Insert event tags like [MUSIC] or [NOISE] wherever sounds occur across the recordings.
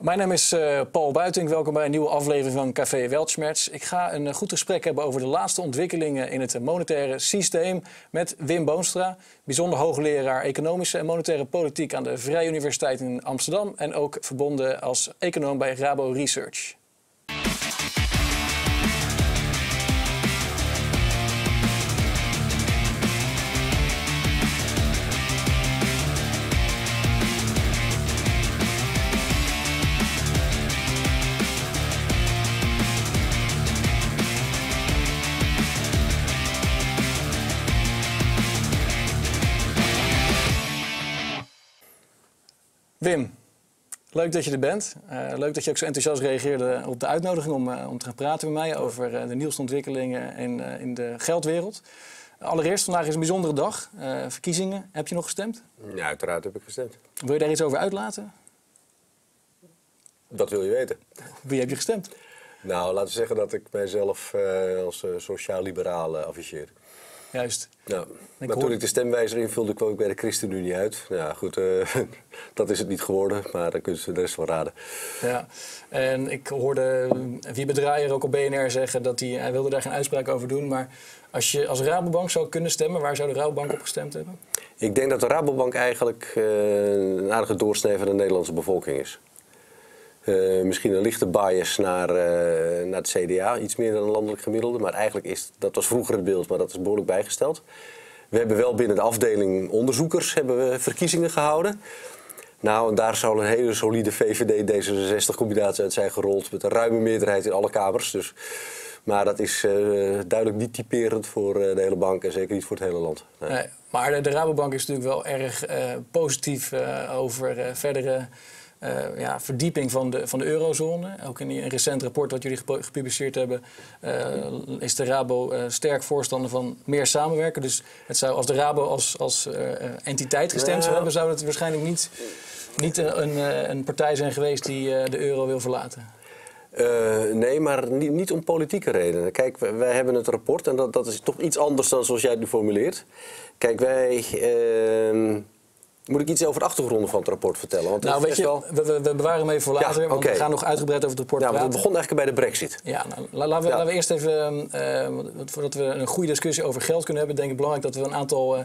Mijn naam is uh, Paul Buiting. Welkom bij een nieuwe aflevering van Café Weltschmerz. Ik ga een goed gesprek hebben over de laatste ontwikkelingen in het monetaire systeem met Wim Boonstra, bijzonder hoogleraar economische en monetaire politiek aan de Vrije Universiteit in Amsterdam en ook verbonden als econoom bij Rabo Research. Wim, leuk dat je er bent. Uh, leuk dat je ook zo enthousiast reageerde op de uitnodiging om, uh, om te gaan praten met mij over uh, de nieuwste ontwikkelingen in, in de geldwereld. Allereerst, vandaag is een bijzondere dag. verkiezingen. Heb je nog gestemd? Ja, uiteraard heb ik gestemd. Wil je daar iets over uitlaten? Dat wil je weten. Wie heb je gestemd? Nou, laten we zeggen dat ik mijzelf als sociaal-liberaal afficheer. Juist. Ja. maar toen ik de stemwijzer invulde, kwam ik bij de ChristenUnie uit. Ja, goed, uh, [LAUGHS] dat is het niet geworden, maar dan kunnen ze de rest wel raden. Ja, en ik hoorde Wie Bedraaier ook op BNR zeggen dat hij, hij wilde daar geen uitspraak over doen. Maar als je als Rabobank zou kunnen stemmen, waar zou de Rabobank op gestemd hebben? Ik denk dat de Rabobank eigenlijk uh, een aardige doorsnee van de Nederlandse bevolking is. Uh, misschien een lichte bias naar, uh, naar het CDA, iets meer dan een landelijk gemiddelde. Maar eigenlijk is dat was vroeger het beeld, maar dat is behoorlijk bijgesteld. We hebben wel binnen de afdeling onderzoekers hebben we verkiezingen gehouden. Nou, en daar zou een hele solide VVD-D66-combinatie uit zijn gerold. Met een ruime meerderheid in alle kamers. Dus, maar dat is uh, duidelijk niet typerend voor de hele bank en zeker niet voor het hele land. Nee. Nee, maar de, de, Rabobank is natuurlijk wel erg positief over verdere uh, ja, verdieping van de, van de eurozone. Ook in een recent rapport wat jullie gepubliceerd hebben, uh, is de Rabo uh, sterk voorstander van meer samenwerken. Dus het zou, als de Rabo als, als entiteit gestemd zou hebben, zou het waarschijnlijk niet, niet een, een partij zijn geweest die de euro wil verlaten. nee, maar niet, niet, om politieke redenen. Kijk, wij, wij, hebben het rapport en dat, dat is toch iets anders dan zoals jij het nu formuleert. Kijk, wij ehm, moet ik iets over de achtergronden van het rapport vertellen? Want nou, weet je, wel... we, we, bewaren hem even voor later, ja, want we gaan nog uitgebreid over het rapport ja, praten. het begon eigenlijk bij de brexit. Ja, nou, laten, we, laten we eerst even, uh, voordat we een goede discussie over geld kunnen hebben, denk ik belangrijk dat we een aantal uh,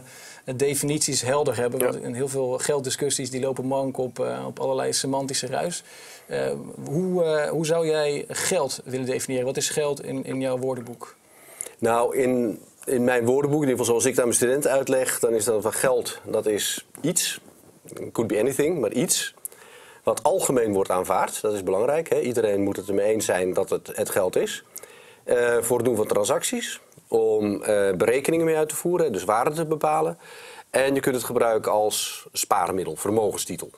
definities helder hebben. Want in heel veel gelddiscussies die lopen mank op, uh, op allerlei semantische ruis. hoe, hoe zou jij geld willen definiëren? Wat is geld in, in jouw woordenboek? Nou, in in mijn woordenboek, in ieder geval zoals ik het aan mijn studenten uitleg, dan is dat van geld, dat is iets, could be anything, maar iets wat algemeen wordt aanvaard. Dat is belangrijk. Hè? Iedereen moet het ermee eens zijn dat het het geld is. Uh, voor het doen van transacties, om uh, berekeningen mee uit te voeren, dus waarde te bepalen. En je kunt het gebruiken als spaarmiddel, vermogenstitel.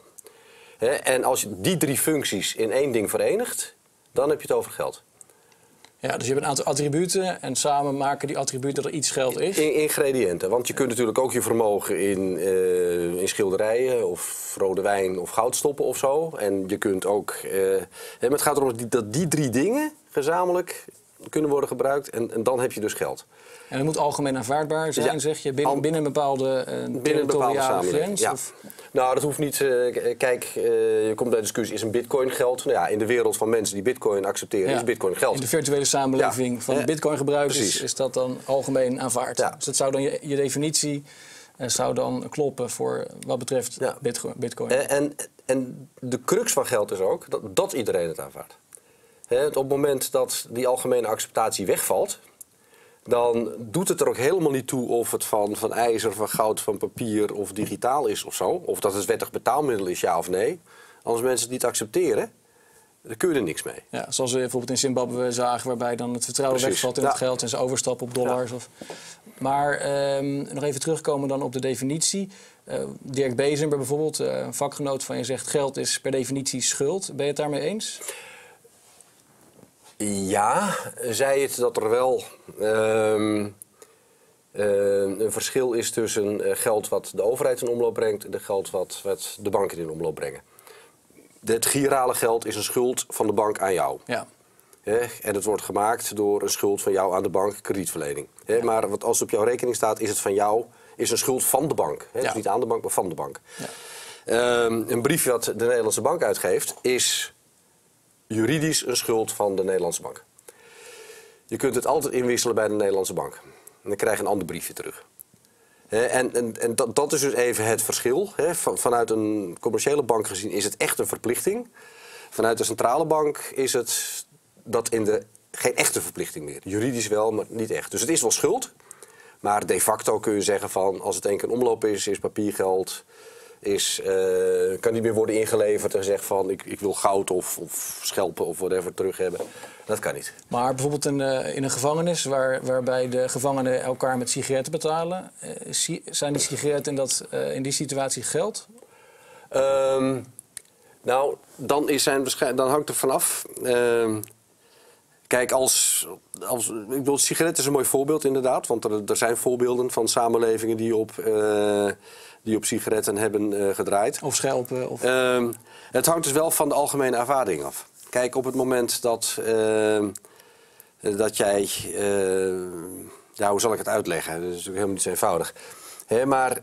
Hè? En als je die drie functies in één ding verenigt, dan heb je het over geld. Ja, dus je hebt een aantal attributen en samen maken die attributen dat er iets geld is. In, ingrediënten. Want je kunt natuurlijk ook je vermogen in, uh, in schilderijen of rode wijn of goud stoppen of zo. En je kunt ook. Uh, het gaat erom dat die drie dingen gezamenlijk kunnen worden gebruikt en, en dan heb je dus geld. En het moet algemeen aanvaardbaar zijn, zeg je, binnen, binnen een bepaalde uh, binnen een bepaalde grens? Ja. Of? Nou, dat hoeft niet. Uh, kijk, uh, je komt bij de discussie, is een bitcoin geld? Nou ja, in de wereld van mensen die bitcoin accepteren, ja. is bitcoin geld. In de virtuele samenleving van bitcoin gebruikers is, dat dan algemeen aanvaard. Dus dat zou dan je, je definitie zou dan kloppen voor wat betreft bitcoin. En, en, en de crux van geld is ook dat, dat iedereen het aanvaardt. He, op het moment dat die algemene acceptatie wegvalt, dan doet het er ook helemaal niet toe of het van, van ijzer, van goud, van papier of digitaal is of zo. Of dat het wettig betaalmiddel is, ja of nee. Als mensen het niet accepteren, dan kun je er niks mee. Ja, zoals we bijvoorbeeld in Zimbabwe zagen, waarbij dan het vertrouwen Precies. wegvalt in het geld en ze overstappen op dollars. Ja. Of... Maar um, nog even terugkomen dan op de definitie. Uh, Dirk Bezenber bijvoorbeeld, uh, een vakgenoot van je zegt geld is per definitie schuld. Ben je het daarmee eens? Ja, zei het dat er wel um, uh, een verschil is tussen uh, geld wat de overheid in omloop brengt en de geld wat, wat de banken in omloop brengen. Het girale geld is een schuld van de bank aan jou. Ja. He, en het wordt gemaakt door een schuld van jou aan de bank, kredietverlening. He, ja. Maar wat als het op jouw rekening staat, is het van jou, is een schuld van de bank. He, ja. Dus niet aan de bank, maar van de bank. Ja. Um, een brief wat de Nederlandse bank uitgeeft, is juridisch een schuld van de Nederlandse bank. Je kunt het altijd inwisselen bij de Nederlandse bank. En dan krijg je een ander briefje terug. en en, en dat, dat is dus even het verschil. Van, vanuit een commerciële bank gezien is het echt een verplichting. Vanuit de centrale bank is het dat in de, geen echte verplichting meer. Juridisch wel, maar niet echt. Dus het is wel schuld. Maar de facto kun je zeggen van als het één keer omloop is, is papiergeld is, uh, kan niet meer worden ingeleverd en zegt van ik, ik wil goud of, of schelpen of whatever terug hebben. Dat kan niet. Maar bijvoorbeeld in, uh, in een gevangenis waar, waarbij de gevangenen elkaar met sigaretten betalen, uh, zijn die sigaretten in, dat, in die situatie geld? Um, nou, dan, is zijn, dan hangt er vanaf. Uh, kijk, als, als, ik bedoel, sigaretten is een mooi voorbeeld inderdaad. Want er, er zijn voorbeelden van samenlevingen die op die op sigaretten hebben uh, gedraaid. Of schelpen? Of... Uh, het hangt dus wel van de algemene ervaring af. Kijk, op het moment dat, uh, dat jij... Eh, ja, hoe zal ik het uitleggen? Dat is natuurlijk helemaal niet zo eenvoudig. Hè, maar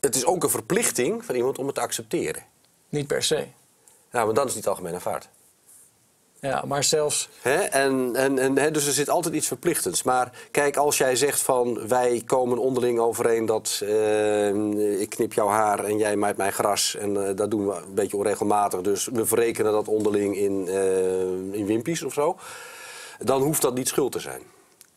het is ook een verplichting van iemand om het te accepteren. Niet per se. Nou, maar dan is het niet algemeen aanvaard. Ja, maar zelfs... En, en, en, dus er zit altijd iets verplichtends. Maar kijk, als jij zegt van wij komen onderling overeen dat uh, ik knip jouw haar en jij maait mijn gras. En uh, dat doen we een beetje onregelmatig. Dus we verrekenen dat onderling in, uh, in wimpies of zo. Dan hoeft dat niet schuld te zijn.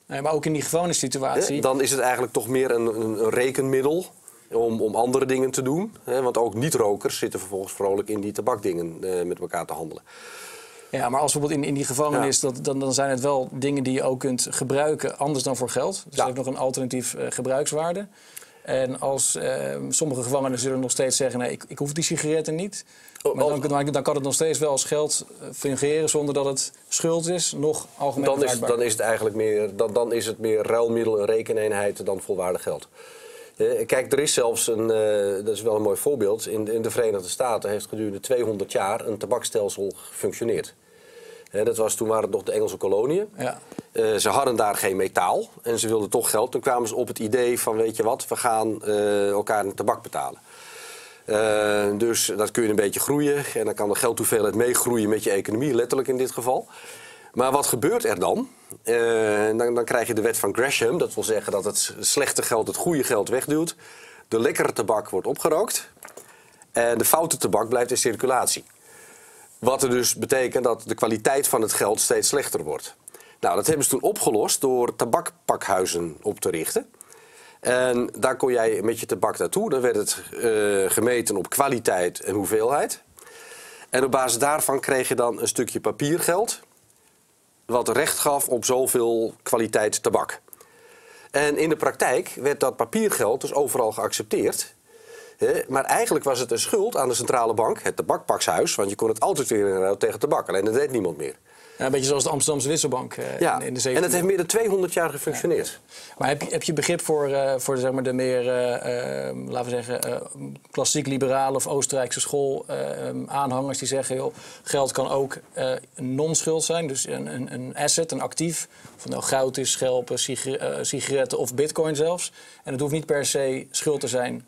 Nee, maar ook in die gewone situatie. Dan is het eigenlijk toch meer een, een, een rekenmiddel. Om, om, andere dingen te doen. Want ook niet-rokers zitten vervolgens vrolijk in die tabakdingen met elkaar te handelen. Ja, maar als bijvoorbeeld in, in die gevangenis, dat, dan, dan zijn het wel dingen die je ook kunt gebruiken anders dan voor geld. Dus ja. heeft nog een alternatief uh, gebruikswaarde. En als uh, sommige gevangenen zullen nog steeds zeggen: nee, ik, ik hoef die sigaretten niet. Oh, maar dan, dan, kan het nog steeds wel als geld eh, fungeren zonder dat het schuld is, nog algemeen dan is, dan is het eigenlijk meer, dan, dan is het meer ruilmiddel, een rekeneenheid dan volwaardig geld. Kijk, er is zelfs een, uh, dat is wel een mooi voorbeeld. In, in de Verenigde Staten heeft gedurende 200 jaar een tabakstelsel gefunctioneerd dat was, toen waren het nog de Engelse koloniën. Ja. Uh, ze hadden daar geen metaal en ze wilden toch geld. Toen kwamen ze op het idee van, weet je wat, we gaan elkaar een tabak betalen. Dus dat kun je een beetje groeien en dan kan de geldhoeveelheid meegroeien met je economie, letterlijk in dit geval. Maar wat gebeurt er dan? dan? Dan krijg je de wet van Gresham, dat wil zeggen dat het slechte geld het goede geld wegduwt. De lekkere tabak wordt opgerookt en de foute tabak blijft in circulatie. Wat er dus betekent dat de kwaliteit van het geld steeds slechter wordt. Nou, dat hebben ze toen opgelost door tabakpakhuizen op te richten. En daar kon jij met je tabak naartoe. Dan werd het uh, gemeten op kwaliteit en hoeveelheid. En op basis daarvan kreeg je dan een stukje papiergeld. Wat recht gaf op zoveel kwaliteit tabak. En in de praktijk werd dat papiergeld dus overal geaccepteerd maar eigenlijk was het een schuld aan de centrale bank, het tabakpakshuis. Want je kon het altijd weer inruilen tegen tabak. Alleen dat deed niemand meer. Ja, een beetje zoals de Amsterdamse Wisselbank eh, ja. in, de En het heeft meer dan 200 jaar gefunctioneerd. Maar heb je, heb je begrip voor, uh, voor zeg maar, de meer, uh, laten we zeggen, klassiek liberale of Oostenrijkse school aanhangers die zeggen, joh, geld kan ook non-schuld zijn, dus een, een, een, asset, een actief. Of het nou goud is, schelpen, sigaretten of bitcoin zelfs. En het hoeft niet per se schuld te zijn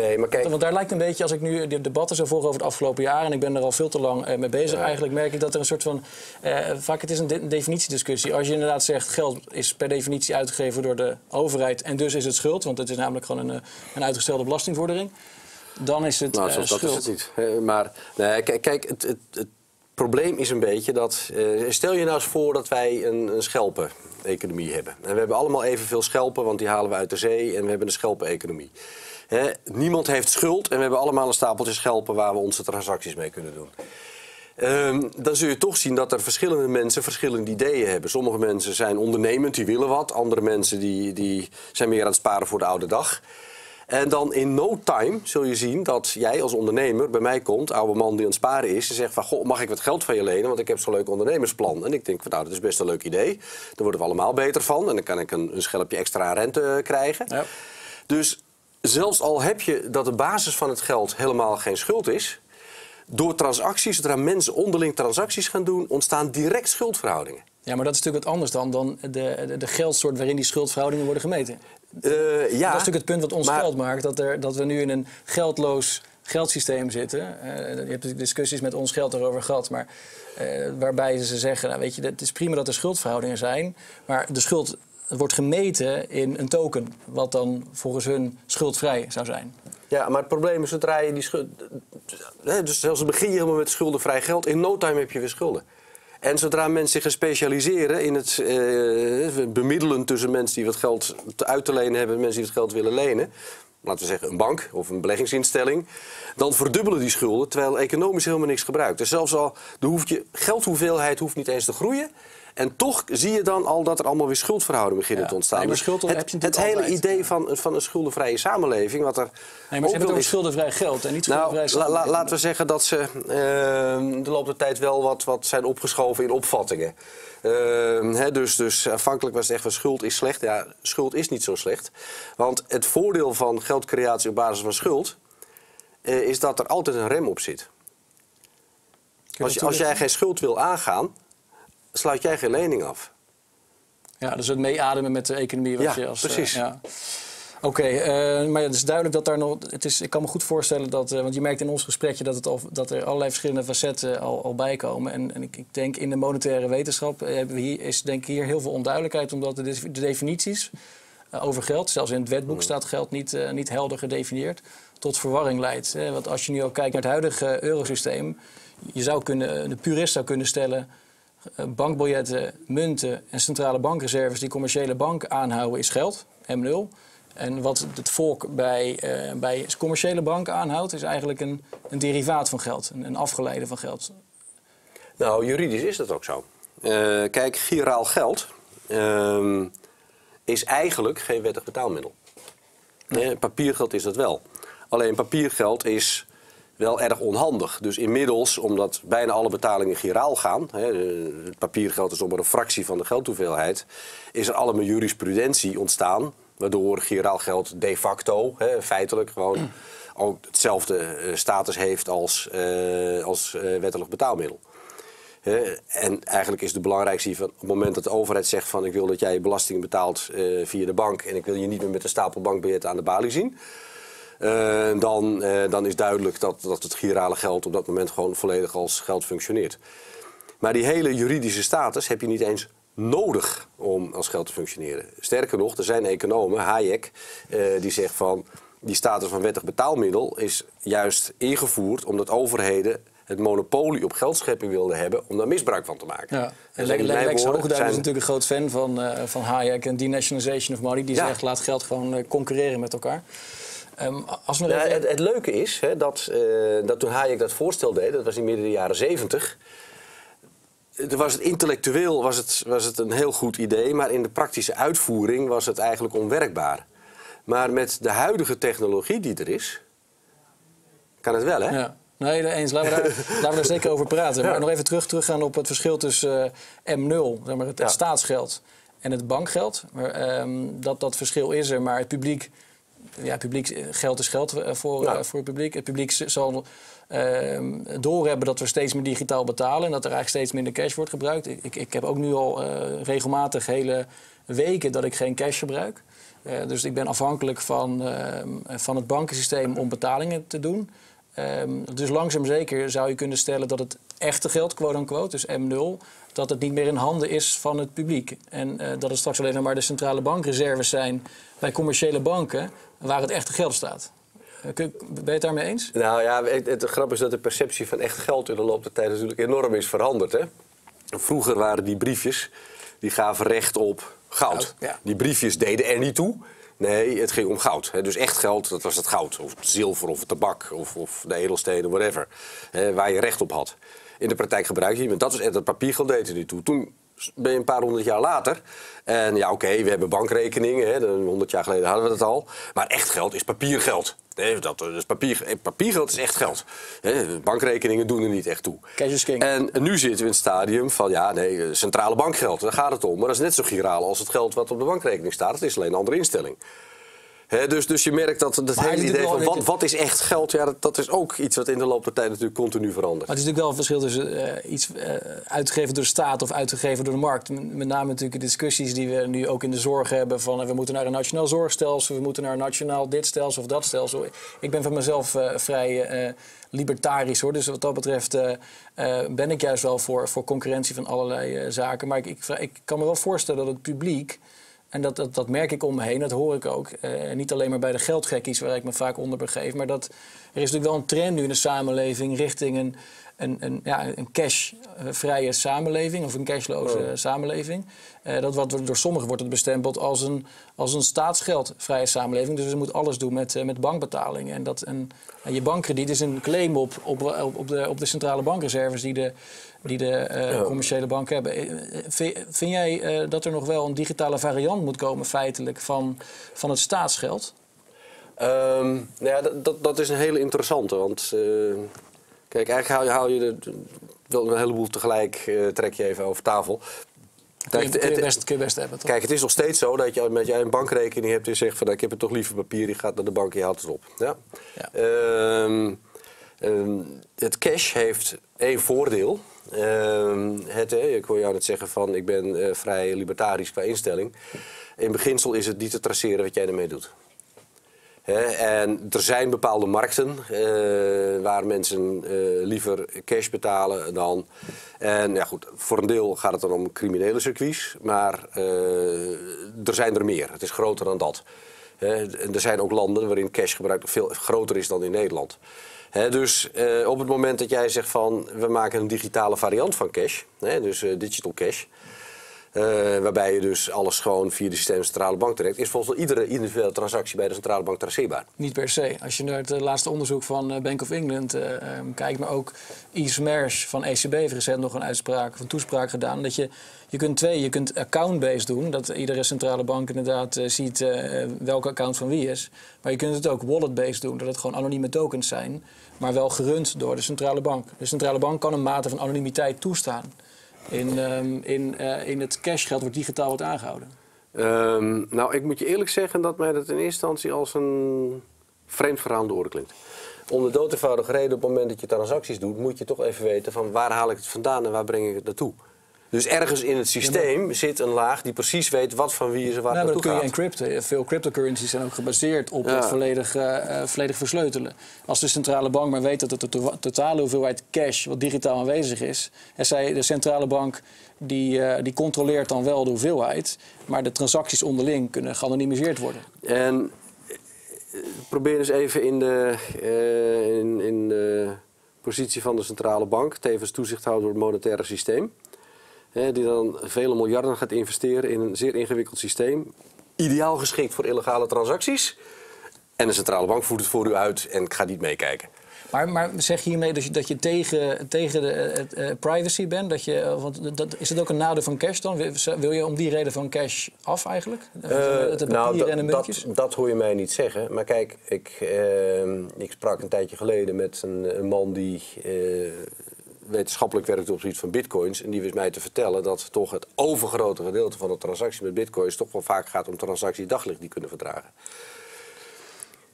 Nee, maar kijk... Want daar lijkt een beetje, als ik nu de debatten zo volg over het afgelopen jaar... en ik ben er al veel te lang eh, mee bezig, eigenlijk merk ik dat er een soort van... Eh, vaak het is een, de definitiediscussie. Als je inderdaad zegt, geld is per definitie uitgegeven door de overheid... en dus is het schuld, want het is namelijk gewoon een, eh, een uitgestelde belastingvordering... dan is het nou, uh, schuld. dat is het niet. Maar nee, kijk, kijk het, het, het probleem is een beetje dat... Uh, stel je nou eens voor dat wij een, een schelpen-economie hebben. En we hebben allemaal evenveel schelpen, want die halen we uit de zee... en we hebben een schelpen-economie niemand heeft schuld en we hebben allemaal een stapeltje schelpen waar we onze transacties mee kunnen doen. Um, dan zul je toch zien dat er verschillende mensen verschillende ideeën hebben. Sommige mensen zijn ondernemend, die willen wat. Andere mensen die, die zijn meer aan het sparen voor de oude dag. En dan in no time zul je zien dat jij als ondernemer bij mij komt, oude man die aan het sparen is, en zegt van, goh, mag ik wat geld van je lenen, want ik heb zo'n leuk ondernemersplan. En ik denk van, nou, dat is best een leuk idee. Daar worden we allemaal beter van en dan kan ik een, een schelpje extra rente krijgen. Ja. Dus zelfs al heb je dat de basis van het geld helemaal geen schuld is, door transacties, zodra mensen onderling transacties gaan doen, ontstaan direct schuldverhoudingen. Ja, maar dat is natuurlijk wat anders dan, dan de, de, de geldsoort waarin die schuldverhoudingen worden gemeten. Uh, ja, dat is natuurlijk het punt wat ons geld maakt. Dat, er, dat we nu in een geldloos geldsysteem zitten. Uh, je hebt discussies met ons geld erover gehad, maar uh, waarbij ze zeggen, nou, weet je, het is prima dat er schuldverhoudingen zijn, maar de schuld wordt gemeten in een token, wat dan volgens hun schuldvrij zou zijn. Ja, maar het probleem is zodra je die schuld. Dus zelfs begin je helemaal met schuldenvrij geld, in no time heb je weer schulden. En zodra mensen zich gaan specialiseren in het uh, bemiddelen tussen mensen die wat geld uit te lenen hebben en mensen die het geld willen lenen, laten we zeggen een bank of een beleggingsinstelling, dan verdubbelen die schulden terwijl economisch helemaal niks gebruikt. Dus zelfs al de hoeft je, geldhoeveelheid hoeft niet eens te groeien. En toch zie je dan al dat er allemaal weer schuldverhoudingen beginnen te ontstaan. Nee, dus schuld, het, het hele idee van, van een schuldenvrije samenleving, wat er. Nee, maar ze hebben over schuldenvrij geld en niet schuldenvrij nou, la, la, Laten we zeggen dat ze uh, de loop der tijd wel wat, wat zijn opgeschoven in opvattingen. Uh, hè, dus, dus afhankelijk was het echt van schuld is slecht. Ja, schuld is niet zo slecht. Want het voordeel van geldcreatie op basis van schuld uh, is dat er altijd een rem op zit. Als, als jij geen schuld wil aangaan, sluit jij geen lening af. Ja, dus het meeademen met de economie. Wat ja, je als, precies. Uh, ja. Oké, okay, uh, maar het is duidelijk dat daar nog. Het is, ik kan me goed voorstellen dat. Uh, want je merkt in ons gesprekje dat, het al, dat er allerlei verschillende facetten al, al bij komen. En, en ik, ik, denk in de monetaire wetenschap hebben we hier, is denk ik hier heel veel onduidelijkheid, omdat de, de definities over geld, zelfs in het wetboek staat geld niet, niet helder gedefinieerd, tot verwarring leidt. Hè? Want als je nu ook kijkt naar het huidige eurosysteem, je zou kunnen, de purist zou kunnen stellen bankbiljetten, munten en centrale bankreserves die commerciële banken aanhouden is geld, M0. En wat het volk bij, uh, bij commerciële banken aanhoudt, is eigenlijk een, een derivaat van geld, een, een, afgeleide van geld. Nou, juridisch is dat ook zo. Uh, kijk, giraal geld uh, is eigenlijk geen wettig betaalmiddel. Nee. papiergeld is dat wel. Alleen papiergeld is wel erg onhandig. Dus inmiddels, omdat bijna alle betalingen giraal gaan, hè, het papiergeld is om een fractie van de geldhoeveelheid, is er allemaal jurisprudentie ontstaan, waardoor giraal geld de facto, hè, feitelijk gewoon [CLEARS THROAT] ook hetzelfde uh, status heeft als, uh, als wettelijk betaalmiddel. en eigenlijk is de belangrijkste van op het moment dat de overheid zegt van ik wil dat jij je belastingen betaalt via de bank en ik wil je niet meer met een stapel bankbiljetten aan de balie zien. Uh, dan, uh, dan is duidelijk dat, dat het girale geld op dat moment gewoon volledig als geld functioneert. Maar die hele juridische status heb je niet eens nodig om als geld te functioneren. Sterker nog, er zijn economen, Hayek, uh, die zegt van die status van wettig betaalmiddel is juist ingevoerd omdat overheden het monopolie op geldschepping wilden hebben om daar misbruik van te maken. Ja. En Le Le Lex Hoogduin zijn... is natuurlijk een groot fan van, uh, van Hayek en denationalization of money. Die ja. zegt laat geld gewoon concurreren met elkaar. Um, als we even... het, het, leuke is hè, dat, uh, dat toen Hayek dat voorstel deed, dat was in midden de jaren zeventig. Was het intellectueel was het, was het een heel goed idee, maar in de praktische uitvoering was het eigenlijk onwerkbaar. Maar met de huidige technologie die er is, kan het wel, hè? Ja. Nee, eens. Laten we, daar, [LAUGHS] laten we daar zeker over praten. Ja. Nog even terug, teruggaan op het verschil tussen uh, M0, zeg maar het, ja. staatsgeld, en het bankgeld. Maar, um, dat, dat verschil is er, maar het publiek ja, publiek, geld is geld voor, ja. voor het publiek. Het publiek zal uh, doorhebben dat we steeds meer digitaal betalen en dat er eigenlijk steeds minder cash wordt gebruikt. Ik, ik, heb ook nu al uh, regelmatig hele weken dat ik geen cash gebruik. Uh, dus ik ben afhankelijk van, van het bankensysteem om betalingen te doen. Um, dus langzaam zeker zou je kunnen stellen dat het echte geld, quote-unquote, dus M0, dat het niet meer in handen is van het publiek. En uh, dat het straks alleen nog maar de centrale bankreserves zijn bij commerciële banken waar het echte geld staat. Uh, ben je het daarmee eens? Nou ja, het, het grap is dat de perceptie van echt geld in de loop der tijd natuurlijk enorm is veranderd. Hè? Vroeger waren die briefjes, die gaven recht op goud. ja. Die briefjes deden er niet toe. Nee, het ging om goud. Dus echt geld, dat was het goud. Of zilver, of het tabak, of, of de edelstenen, whatever. Waar je recht op had. In de praktijk gebruik je, want dat was echt het papiergeld deed er niet toe. Toen ben je een paar honderd jaar later. En ja, oké, okay, we hebben bankrekeningen. Hè, honderd jaar geleden hadden we dat al. Maar echt geld is papiergeld. Nee, dat, dus papier, papiergeld is echt geld. Hè, bankrekeningen doen er niet echt toe. Cash is king. En nu zitten we in het stadium van, ja, nee, centrale bankgeld, daar gaat het om. Maar dat is net zo giraal als het geld wat op de bankrekening staat. Het is alleen een andere instelling. Dus, dus je merkt dat het hele idee wel van wat, wat is echt geld, ja, dat, dat is ook iets wat in de loop der tijd natuurlijk continu verandert. Maar het is natuurlijk wel een verschil tussen eh, iets eh, uitgegeven door de staat of uitgegeven door de markt. Met name natuurlijk de discussies die we nu ook in de zorg hebben van eh, we moeten naar een nationaal zorgstelsel, we moeten naar een nationaal dit stelsel of dat stelsel. Ik ben van mezelf vrij libertarisch hoor, dus wat dat betreft ben ik juist wel voor, voor concurrentie van allerlei zaken. Maar ik, ik kan me wel voorstellen dat het publiek en dat, dat, dat merk ik om me heen, dat hoor ik ook. Eh, niet alleen maar bij de geldgekkies, waar ik me vaak onder begeef. Maar dat, er is natuurlijk wel een trend nu in de samenleving richting een, een, een, ja, een cashvrije samenleving of een cashloze Oh. samenleving. Eh, dat wat door sommigen wordt het bestempeld als een, als een staatsgeldvrije samenleving. Dus je moet alles doen met, eh, met bankbetalingen. En, dat, en, en je bankkrediet is een claim op, op, op, de, op de centrale bankreserves die de, die de eh, commerciële banken hebben. Vind, vind jij dat er nog wel een digitale variant moet komen feitelijk van, van het staatsgeld? Ehm, nou ja, dat, dat, dat is een hele interessante. Want kijk, eigenlijk haal je, er wel een heleboel tegelijk, eh, trek je even over tafel. Kun je, Kijk, kun je het- best, kun je best hebben, toch? Kijk, het is nog steeds zo dat je met jij een bankrekening hebt en je zegt van nou, ik heb het toch liever papier, je gaat naar de bank en je haalt het op. Ja? Ja. Ehm, ehm, het cash heeft één voordeel. Ehm, het, hè, ik hoor jou net zeggen van ik ben eh, vrij libertarisch qua instelling. In beginsel is het niet te traceren wat jij ermee doet. En er zijn bepaalde markten eh, waar mensen eh, liever cash betalen dan. En ja, goed, voor een deel gaat het dan om criminele circuits, maar eh, er zijn er meer. Het is groter dan dat. En er zijn ook landen waarin cashgebruik veel groter is dan in Nederland. Dus op het moment dat jij zegt van we maken een digitale variant van cash, dus digital cash. Eh, waarbij je dus alles gewoon via de systeem centrale bank trekt, is volgens iedere individuele transactie bij de centrale bank traceerbaar. Niet per se. Als je naar het eh, laatste onderzoek van eh, Bank of England eh, ehm, kijkt, maar ook Yves Mersch van ECB heeft recent nog een uitspraak toespraak gedaan. Dat je, je kunt twee, je kunt account-based doen, dat iedere centrale bank inderdaad ziet welke account van wie is. Maar je kunt het ook wallet-based doen, dat het gewoon anonieme tokens zijn, maar wel gerund door de centrale bank. De centrale bank kan een mate van anonimiteit toestaan. In, ehm, in, eh, in het cashgeld wordt digitaal wat aangehouden. Ehm, nou, ik moet je eerlijk zeggen dat mij dat in eerste instantie als een vreemd verhaal oren klinkt. Om de dood eenvoudige reden, op het moment dat je transacties doet, moet je toch even weten van waar haal ik het vandaan en waar breng ik het naartoe. Dus ergens in het systeem zit een laag die precies weet wat van wie is en waar Nou, maar dat naartoe kun je encrypten. Veel cryptocurrencies zijn ook gebaseerd op Ja. het volledig, eh, eh, volledig versleutelen. Als de centrale bank maar weet dat het de to- totale hoeveelheid cash wat digitaal aanwezig is. En zij, de centrale bank die, eh, die controleert dan wel de hoeveelheid. Maar de transacties onderling kunnen geanonimiseerd worden. En probeer eens even in de, in, in de positie van de centrale bank, tevens toezichthouder door het monetaire systeem, hè, die dan vele miljarden gaat investeren in een zeer ingewikkeld systeem, ideaal geschikt voor illegale transacties. En de centrale bank voert het voor u uit en gaat niet meekijken. Maar, maar zeg je hiermee dat je, dat je tegen, tegen de eh, eh, privacy bent? Dat je, eh, want dat, is het ook een nadeel van cash dan? Wil, je om die reden van cash af eigenlijk? nou, en de dat, muntjes? dat, dat hoor je mij niet zeggen. Maar kijk, ik, eh, ik sprak een tijdje geleden met een, een man die wetenschappelijk werkt op het gebied van bitcoins. En die wist mij te vertellen dat toch het overgrote gedeelte van de transactie met bitcoins toch wel vaak gaat om transacties die daglicht niet kunnen verdragen.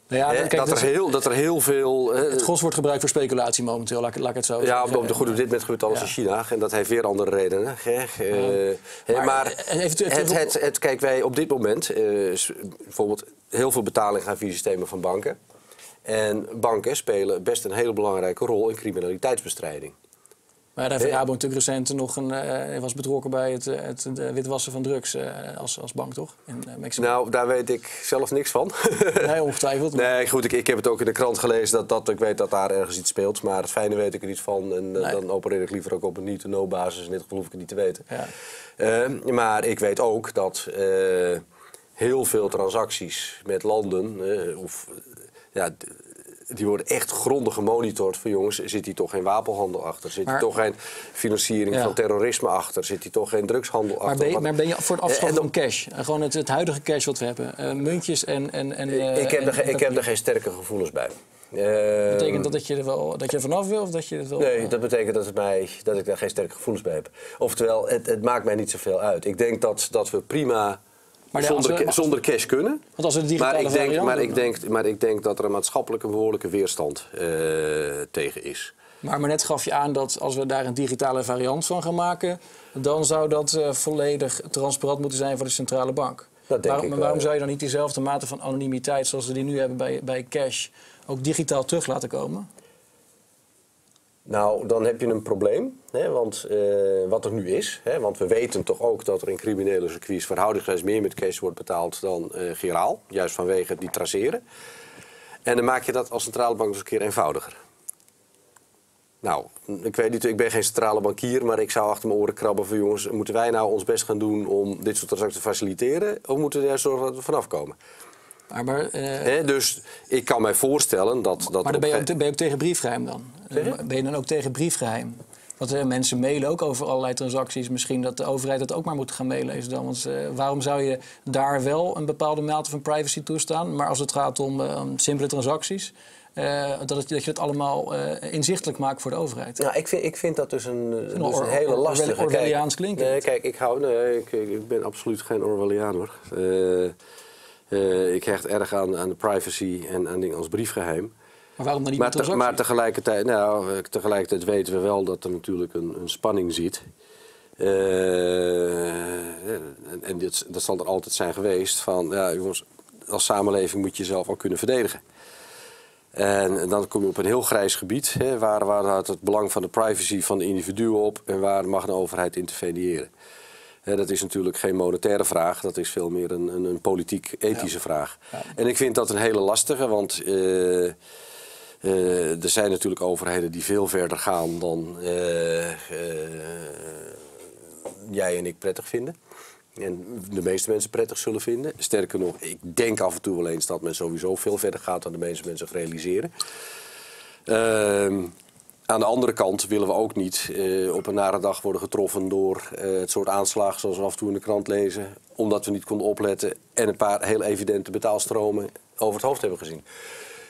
Nou ja, kijk, dat, dat er heel, dat er heel veel. Het gros wordt gebruikt voor speculatie momenteel, laat, ik- laat ik het zo ja, op de goed op dit moment gebeurt alles Ja. in China. En dat heeft weer andere redenen. Eh, Maar, maar even het, op- het, het, kijk, wij op dit moment, eh, bijvoorbeeld heel veel betalingen gaan via systemen van banken. En banken spelen best een hele belangrijke rol in criminaliteitsbestrijding. Maar daar heeft Rabo natuurlijk recent nog een, eh, was betrokken bij het, eh, het, eh, witwassen van drugs eh, als, als bank, toch? In eh, Mexico. Nou, daar weet ik zelf niks van. [LAUGHS] nee, ongetwijfeld. maar- nee, goed, ik, ik heb het ook in de krant gelezen dat, dat ik weet dat daar ergens iets speelt. Maar het fijne weet ik er niet van. En eh, Nee. dan opereer ik liever ook op een niet-to-know basis. In dit geval hoef ik het niet te weten. Ja. Eh, maar ik weet ook dat eh, heel veel transacties met landen, eh, of, eh, ja, die worden echt grondig gemonitord. Van jongens, zit hier toch geen wapenhandel achter? Zit Maar- hier toch geen financiering Ja. van terrorisme achter? Zit hier toch geen drugshandel Maar achter? ben, je, Wat- maar ben je voor het Eh, afschaffen en van cash? Eh, gewoon het, het huidige cash wat we hebben. Eh, muntjes en... en, en ik, heb en- er, en ik heb er geen sterke gevoelens bij. Betekent dat dat je er wel dat je er vanaf wil of dat je het wel... Nee, dat betekent dat, het mij, dat ik daar geen sterke gevoelens bij heb. Oftewel, het, het maakt mij niet zoveel uit. Ik denk dat, dat we prima Maar zonder, we- zonder cash kunnen. Want als we Maar ik, denk, maar, ik denk, maar ik denk dat er een maatschappelijke behoorlijke weerstand eh, tegen is. Maar, maar net gaf je aan dat als we daar een digitale variant van gaan maken, dan zou dat eh, volledig transparant moeten zijn voor de centrale bank. denk waarom, ik maar wel, waarom zou je dan niet diezelfde mate van anonimiteit zoals we die nu hebben bij, bij cash ook digitaal terug laten komen? Nou, dan heb je een probleem. Hè, want eh, wat er nu is, hè, want we weten toch ook dat er in criminele circuits verhoudingsgewijs meer met cash wordt betaald dan giraal. Juist vanwege die traceren. En dan maak je dat als centrale bank eens een keer eenvoudiger. Nou, ik weet niet, ik ben geen centrale bankier, maar ik zou achter mijn oren krabben van jongens, moeten wij nou ons best gaan doen om dit soort transacties te faciliteren? Of moeten we er zorgen dat we vanaf komen? Maar, maar, eh, Hè, dus ik kan mij voorstellen dat... dat maar dan ben je, ook, ben je ook tegen briefgeheim dan? Je? Ben je dan ook tegen briefgeheim? Want eh, mensen mailen ook over allerlei transacties. Misschien dat de overheid dat ook maar moet gaan meelezen dan. Want eh, waarom zou je daar wel een bepaalde mate van privacy toestaan? Maar als het gaat om eh, om simpele transacties, eh, dat, het- dat je het allemaal eh, inzichtelijk maakt voor de overheid. Nou, ik vind, ik vind dat dus een, dus Or- een hele lastige... Orwell- Orwelliaans klinken. Nee, kijk, ik, hou, nee, ik, ik ben absoluut geen Orwelliaan hoor. Eh, ik hecht erg aan, aan de privacy en aan dingen als briefgeheim. Maar waarom dan niet Maar, te- maar tegelijkertijd, nou, eh, tegelijkertijd weten we wel dat er natuurlijk een, een spanning zit. Eh, en en dit, dat zal er altijd zijn geweest van, ja, jongens, als samenleving moet je jezelf wel kunnen verdedigen. En dan kom je op een heel grijs gebied. Hè, waar, waar houdt het belang van de privacy van de individu op en waar mag een overheid interveneren? Dat is natuurlijk geen monetaire vraag, dat is veel meer een, een, een politiek-ethische vraag. En ik vind dat een hele lastige, want eh, eh, er zijn natuurlijk overheden die veel verder gaan dan eh, jij en ik prettig vinden. En de meeste mensen prettig zullen vinden. Sterker nog, ik denk af en toe wel eens dat men sowieso veel verder gaat dan de meeste mensen realiseren. Ehm, aan de andere kant willen we ook niet eh, op een nare dag worden getroffen door eh, het soort aanslagen zoals we af en toe in de krant lezen. Omdat we niet konden opletten en een paar heel evidente betaalstromen over het hoofd hebben gezien.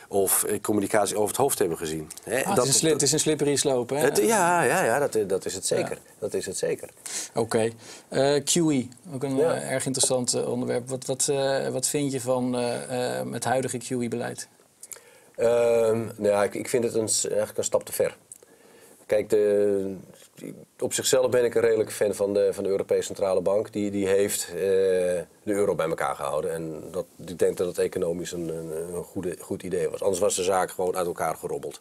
Of eh, communicatie over het hoofd hebben gezien. Ah, het, is een het is een slippery slope, hè? het- ja, ja, ja dat, dat is het zeker. Dat is het zeker. Oké. Eh, QE, ook een Ja. erg interessant onderwerp. Wat, wat, wat vind je van het huidige QE-beleid? Ehm, nou ja, ik, ik vind het een, eigenlijk een stap te ver. Kijk, de, op zichzelf ben ik een redelijk fan van de, van de Europese Centrale Bank. Die, die heeft eh, de euro bij elkaar gehouden. En dat, ik denk dat het economisch een, een, goede, goed idee was. Anders was de zaak gewoon uit elkaar gerobbeld.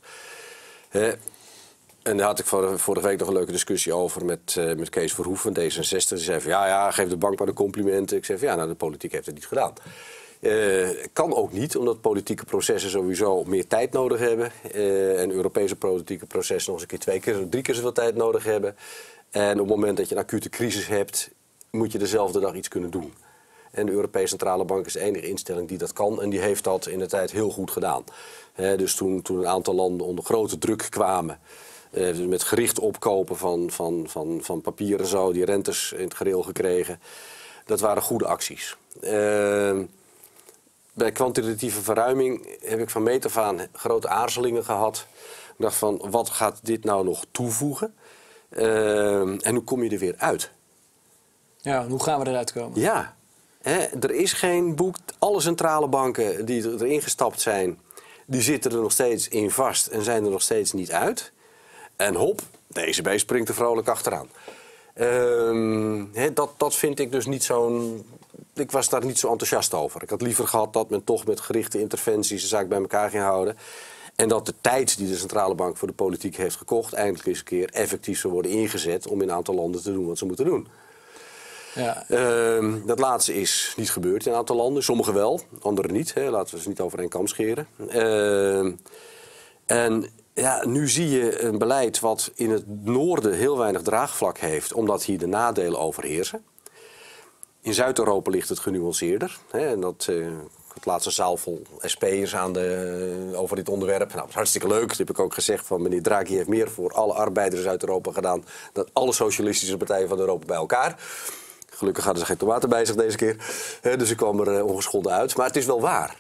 En daar had ik vor- vorige week nog een leuke discussie over met, eh, met Kees Verhoeven, D66. Die zei ja, ja, geef de bank maar de complimenten. Ik zei ja, nou, de politiek heeft het niet gedaan. Eh, kan ook niet, omdat politieke processen sowieso meer tijd nodig hebben. eh, en Europese politieke processen nog eens een keer twee keer, drie keer zoveel tijd nodig hebben. En op het moment dat je een acute crisis hebt, moet je dezelfde dag iets kunnen doen. En de Europese Centrale Bank is de enige instelling die dat kan. En die heeft dat in de tijd heel goed gedaan. Dus toen, toen een aantal landen onder grote druk kwamen. eh, dus met gericht opkopen van, van, van, van papier en zo, die rentes in het gereel gekregen. Dat waren goede acties. Ehm, bij kwantitatieve verruiming heb ik van meet af aan grote aarzelingen gehad. Ik dacht van, wat gaat dit nou nog toevoegen? Ehm, en hoe kom je er weer uit? Ja, hoe gaan we eruit komen? Ja, hè, er is geen boek. Alle centrale banken die er- erin gestapt zijn, die zitten er nog steeds in vast en zijn er nog steeds niet uit. En hop, de ECB springt er vrolijk achteraan. Ehm, hè, dat, dat vind ik dus niet zo'n. Ik was daar niet zo enthousiast over. Ik had liever gehad dat men toch met gerichte interventies de zaak bij elkaar ging houden. En dat de tijd die de centrale bank voor de politiek heeft gekocht, eindelijk eens een keer effectief zou worden ingezet om in een aantal landen te doen wat ze moeten doen. Ja. Ehm, dat laatste is niet gebeurd in een aantal landen. Sommige wel, andere niet. Hè. Laten we ze niet over één kam scheren. Ehm, en ja, nu zie je een beleid wat in het noorden heel weinig draagvlak heeft, omdat hier de nadelen overheersen. In Zuid-Europa ligt het genuanceerder. Hè, en dat, eh, het laatste zaal vol SP'ers aan de, eh, over dit onderwerp. Nou, dat is hartstikke leuk. Dat heb ik ook gezegd van meneer Draghi heeft meer voor alle arbeiders uit Europa gedaan dan alle socialistische partijen van Europa bij elkaar. Gelukkig hadden ze geen tomaten bij zich deze keer. dus ik kwam er ongeschonden uit. Maar het is wel waar.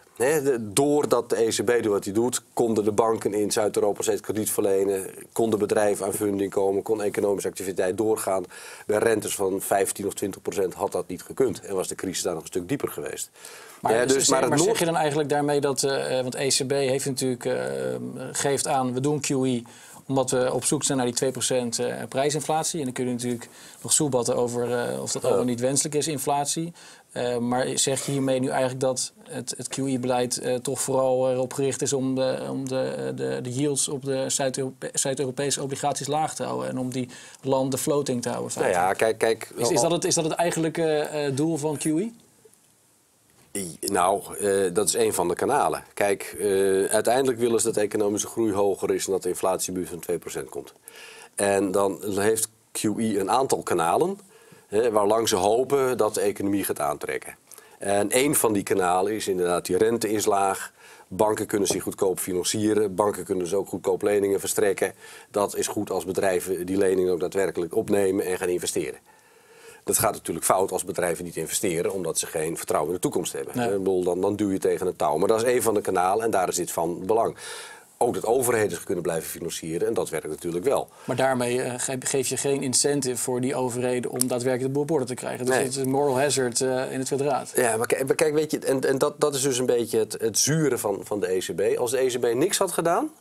doordat de ECB doet wat hij doet, konden de banken in Zuid-Europa steeds krediet verlenen. Konden bedrijven aan funding komen. Kon economische activiteit doorgaan. Bij rentes van 15 of 20 procent had dat niet gekund. En was de crisis daar nog een stuk dieper geweest. Maar, ja, dus, maar, maar zeg je dan eigenlijk daarmee dat... Uh, want ECB heeft natuurlijk, uh, geeft aan, we doen QE omdat we op zoek zijn naar die 2% uh, prijsinflatie. En dan kun je natuurlijk nog soebatten over uh, of dat al niet wenselijk is, inflatie. Uh, maar zeg je hiermee nu eigenlijk dat het, het QE-beleid toch vooral erop gericht is om de, om de, de, de yields op de Zuid-Europese obligaties laag te houden en om die landen floating te houden? Nou ja, kijk, kijk, is, is, dat het, is dat het eigenlijke doel van QE? Nou, uh, dat is een van de kanalen. Kijk, uh, uiteindelijk willen ze dat economische groei hoger is en dat de inflatiebuurt van 2% komt. En dan heeft QE een aantal kanalen uh, waarlang ze hopen dat de economie gaat aantrekken. En een van die kanalen is inderdaad die rente is laag. Banken kunnen zich goedkoop financieren. Banken kunnen dus ook goedkoop leningen verstrekken. Dat is goed als bedrijven die leningen ook daadwerkelijk opnemen en gaan investeren. Dat gaat natuurlijk fout als bedrijven niet investeren, omdat ze geen vertrouwen in de toekomst hebben. Nee. Bedoel, dan, dan duw je tegen het touw. Maar dat is een van de kanalen en daar is dit van belang ook dat overheden kunnen blijven financieren. En dat werkt natuurlijk wel. Maar daarmee uh, geef je geen incentive voor die overheden om daadwerkelijk de boel op orde te krijgen. Dus het is een moral hazard uh, in het kwadraat. Ja, maar kijk, weet je, en, en dat, dat is dus een beetje het, het zure van, van de ECB. Als de ECB niks had gedaan,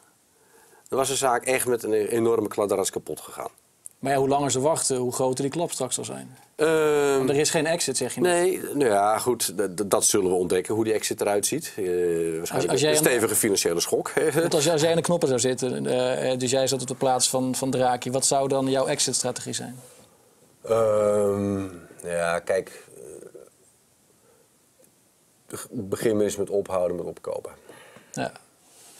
dan was de zaak echt met een enorme kladderas kapot gegaan. Maar ja, hoe langer ze wachten, hoe groter die klap straks zal zijn. Um, er is geen exit, zeg je Nee, nou ja, goed, dat zullen we ontdekken, hoe die exit eruit ziet. Uh, waarschijnlijk als, als een stevige financiële schok. [LAUGHS] Want als jij aan de knoppen zou zitten, uh, dus jij zat op de plaats van, van Draki... wat zou dan jouw exit-strategie zijn? Um, ja, kijk... Begin eens met ophouden met opkopen. Ja.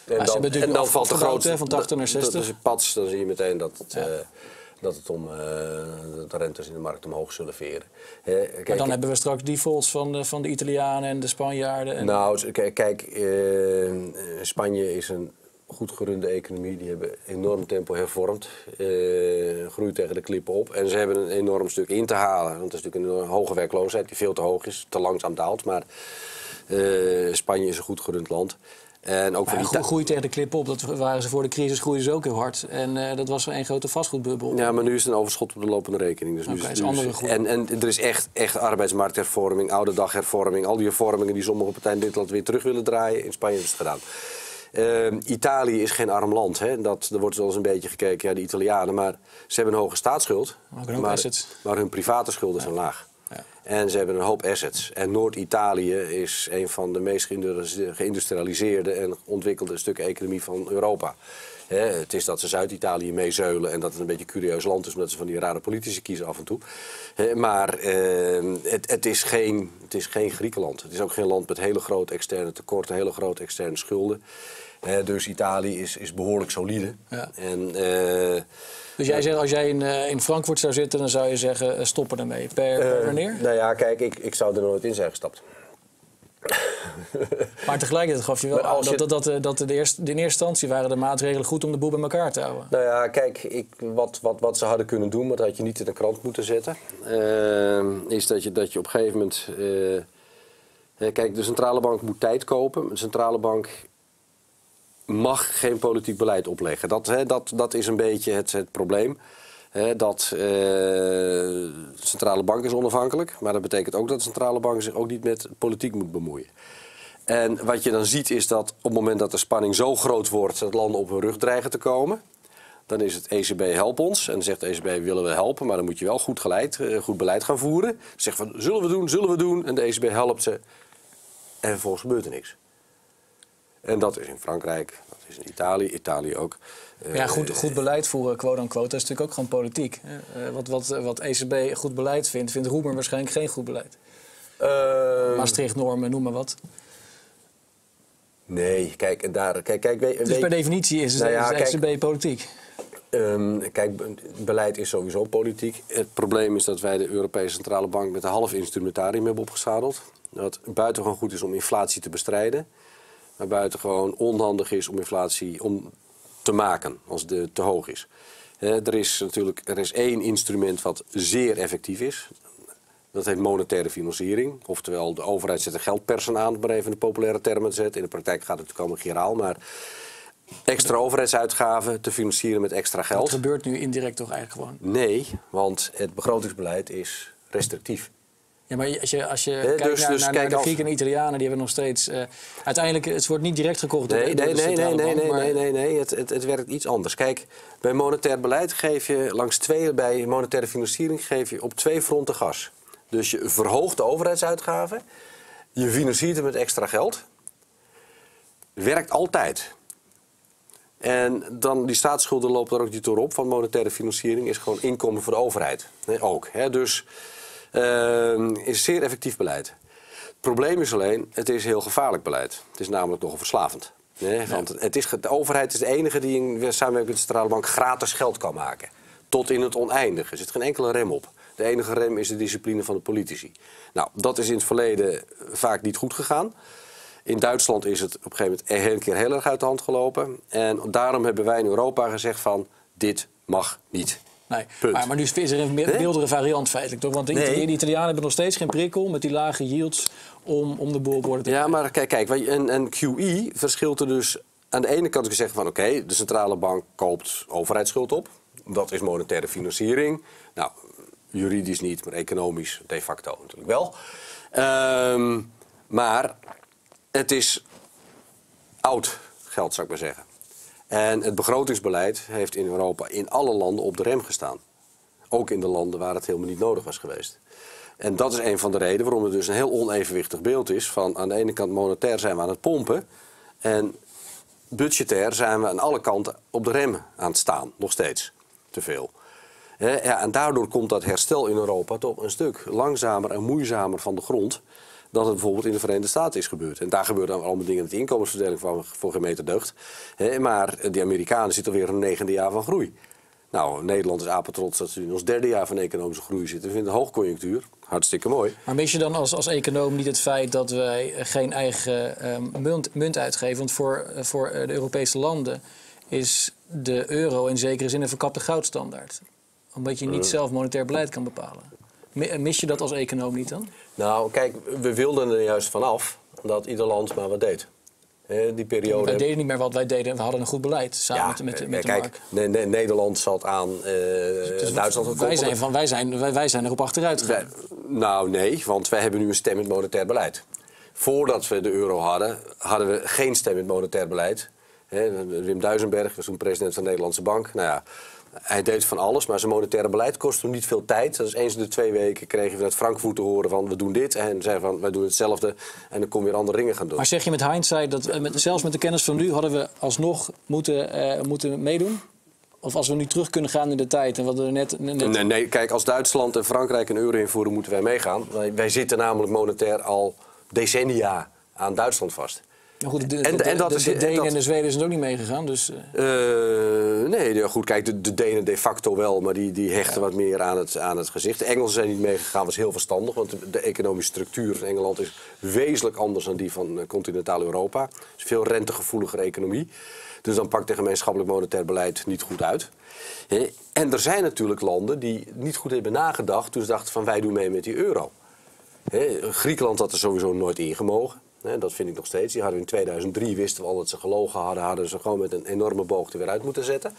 En dan, en dan valt de grote... van 80 naar 60. Dat is pats, dan zie je meteen dat... Het, ja. Dat, het om, uh, de rentes in de markt omhoog zullen veren. kijk, maar dan hebben we straks defaults van de, van de Italianen en de Spanjaarden. En... Nou, kijk, uh, Spanje is een goed gerunde economie. Die hebben enorm tempo hervormd. Uh, groeit tegen de klippen op. En ze hebben een enorm stuk in te halen. Want het is natuurlijk een hoge werkloosheid die veel te hoog is. Te langzaam daalt. Maar Spanje is een goed gerund land. En ook maar van groei tegen de klip op, dat waren ze voor de crisis, groeiden ze ook heel hard. En uh, dat was een grote vastgoedbubbel. Ja, maar nu is het een overschot op de lopende rekening. Dus okay, nu is, dus, en, en er is echt, echt arbeidsmarkthervorming, oude daghervorming. Al die hervormingen die sommige partijen in dit land weer terug willen draaien. In Spanje is het gedaan. Uh, Italië is geen arm land. Hè. Dat, er wordt wel eens een beetje gekeken, ja, de Italianen. Maar ze hebben een hoge staatsschuld. Maar, maar, maar hun private schulden ja. zijn laag. En ze hebben een hoop assets. En Noord-Italië is een van de meest geïndustrialiseerde en ontwikkelde stukken economie van Europa. het is dat ze Zuid-Italië meezeulen en dat het een beetje een curieus land is, omdat ze van die rare politici kiezen af en toe. maar ehm, het, het, is geen, het is geen Griekenland. Het is ook geen land met hele grote externe tekorten, hele grote externe schulden. Dus Italië is, is behoorlijk solide. Ja. En, uh, dus jij zegt, als jij in, uh, in Frankfurt zou zitten, dan zou je zeggen, uh, stoppen ermee. Per, per wanneer? Nou ja, kijk, ik, ik zou er nooit in zijn gestapt. [LAUGHS] maar tegelijkertijd gaf je wel aan dat, dat, dat, dat de eerste, in eerste instantie waren de maatregelen goed om de boel bij elkaar te houden. Nou ja, kijk, ik, wat, wat, wat ze hadden kunnen doen, maar dat had je niet in de krant moeten zetten, is dat je, dat je op een gegeven moment. kijk, de centrale bank moet tijd kopen. De centrale bank mag geen politiek beleid opleggen. Dat, hè, dat, dat is een beetje het, het probleem. Hè, dat uh, de centrale bank is onafhankelijk, maar dat betekent ook dat de centrale bank zich ook niet met politiek moet bemoeien. En wat je dan ziet is dat op het moment dat de spanning zo groot wordt dat landen op hun rug dreigen te komen, dan is het ECB help ons. En dan zegt de ECB willen we helpen, maar dan moet je wel goed, geleid, eh, goed beleid gaan voeren. Zegt van zullen we doen, zullen we doen. En de ECB helpt ze. En vervolgens gebeurt er niks. En dat is in Frankrijk, dat is in Italië, Italië ook. Ja, goed, goed beleid voeren, quote-unquote, dat is natuurlijk ook gewoon politiek. Uh, wat, wat, wat ECB goed beleid vindt, vindt Roemer waarschijnlijk geen goed beleid. Uh, Maastricht-normen, noem maar wat. Nee, kijk, daar, kijk, kijk weet, Dus per definitie is, nou ja, ECB e politiek? Um, kijk, beleid is sowieso politiek. Het probleem is dat wij de Europese Centrale Bank met een half instrumentarium hebben opgezadeld. Dat buitengewoon goed is om inflatie te bestrijden maar buitengewoon onhandig is om inflatie om te maken als de te hoog is. er is natuurlijk er is één instrument wat zeer effectief is. Dat heet monetaire financiering. Oftewel, de overheid zet er geldpersen aan, om maar even in de populaire termen te zetten. In de praktijk gaat het natuurlijk allemaal giraal, maar extra overheidsuitgaven te financieren met extra geld. Dat gebeurt nu indirect toch eigenlijk gewoon? Nee, want het begrotingsbeleid is restrictief. Ja, maar als je, als je kijkt dus- naar, dus naar, kijk naar de Grieken en Italianen, die hebben nog steeds... eh, uiteindelijk, het wordt niet direct gekocht door, Nee, door nee, de nee, nee, nee, bank, nee, maar- nee, nee, nee. Het, het, het werkt iets anders. Kijk, bij monetair beleid geef je langs twee, bij monetaire financiering geef je op twee fronten gas. Dus je verhoogt de overheidsuitgaven, je financiert het met extra geld. Werkt altijd. En dan die staatsschulden lopen er ook niet door op. Van monetaire financiering is gewoon inkomen voor de overheid. Nee, ook. Hè. Dus is zeer effectief beleid. Het probleem is alleen, het is heel gevaarlijk beleid. Het is namelijk nogal verslavend. Nee, want het is, de overheid is de enige die in samenwerking met de centrale bank gratis geld kan maken. Tot in het oneindige. Er zit geen enkele rem op. De enige rem is de discipline van de politici. Nou, dat is in het verleden vaak niet goed gegaan. In Duitsland is het op een gegeven moment een keer heel erg uit de hand gelopen. En daarom hebben wij in Europa gezegd van, dit mag niet. Nee, Punt. maar, maar nu is er een meer- mildere variant feitelijk, toch? Want de, Nee. De Italianen hebben nog steeds geen prikkel met die lage yields om, om de boel op orde te Ja, maar kijk, kijk en, en QE verschilt er dus... Aan de ene kant kun je zeggen van oké, de centrale bank koopt overheidsschuld op. Dat is monetaire financiering. Nou, juridisch niet, maar economisch de facto natuurlijk wel. Ehm, maar het is oud geld, zou ik maar zeggen. En het begrotingsbeleid heeft in Europa in alle landen op de rem gestaan. Ook in de landen waar het helemaal niet nodig was geweest. En dat is een van de redenen waarom het dus een heel onevenwichtig beeld is. Van aan de ene kant monetair zijn we aan het pompen. En budgetair zijn we aan alle kanten op de rem aan het staan. Nog steeds. Te veel. Ja, en daardoor komt dat herstel in Europa toch een stuk langzamer en moeizamer van de grond. Dan het bijvoorbeeld in de Verenigde Staten is gebeurd. En daar gebeuren dan allemaal dingen met de inkomensverdeling van, voor meter deugd. Hè, maar die Amerikanen zitten alweer hun negende jaar van groei. Nou, Nederland is apetrots dat ze in ons derde jaar van economische groei zitten. We vinden hoogconjunctuur. Hartstikke mooi. Maar mis je dan als, als econoom niet het feit dat wij eh, geen eigen ehm, munt, munt uitgeven? Want voor, eh, voor eh, de Europese landen is de euro in zekere zin een verkapte goudstandaard. Omdat je niet zelf monetair beleid kan bepalen. Mi- Mis je dat als econoom niet dan? Nou, kijk, we wilden er juist vanaf dat ieder land maar wat deed. Die periode. Wij deden niet meer wat wij deden. We hadden een goed beleid samen met, met, eh, met de kijk, markt. Ne- Ne- Nederland zat aan eh, Dus Duitsland. wij, zijn van, wij, zijn, wij, wij zijn erop achteruit gegaan. Nou, nee, want wij hebben nu een stem in het monetair beleid. Voordat we de euro hadden, hadden we geen stem in het monetair beleid. Wim Duisenberg was toen president van de Nederlandse Bank. Nou ja, hij deed van alles, maar zijn monetaire beleid kostte hem niet veel tijd. Dus eens in de twee weken kregen we uit Frankfurt te horen van we doen dit. En zeiden van wij doen hetzelfde. En dan kon weer andere dingen gaan doen. Maar zeg je met hindsight dat eh, met, zelfs met de kennis van nu hadden we alsnog moeten, eh, moeten meedoen? Of als we nu terug kunnen gaan in de tijd en wat we net. net Nee, nee, kijk, als Duitsland en Frankrijk een euro invoeren, moeten wij meegaan. Wij, wij zitten namelijk monetair al decennia aan Duitsland vast. Goed, de, En- de, en dat de- is- de en Denen dat- en de Zweden zijn ook niet meegegaan. Dus, eh, Eh, nee, ja, goed, kijk, de, de Denen de facto wel, maar die, die hechten wat meer aan het, aan het gezicht. De Engelsen zijn niet meegegaan, was heel verstandig, want de, economische structuur van Engeland is wezenlijk anders dan die van eh, continentaal Europa. Het is een veel rentegevoeligere economie. Dus dan pakt de gemeenschappelijk monetair beleid niet goed uit. En er zijn natuurlijk landen die niet goed hebben nagedacht toen ze dachten van wij doen mee met die euro. Griekenland had er sowieso nooit ingemogen. Hè, dat vind ik nog steeds. Die hadden in 2003, wisten we al dat ze gelogen hadden, hadden ze gewoon met een enorme boog er weer uit moeten zetten.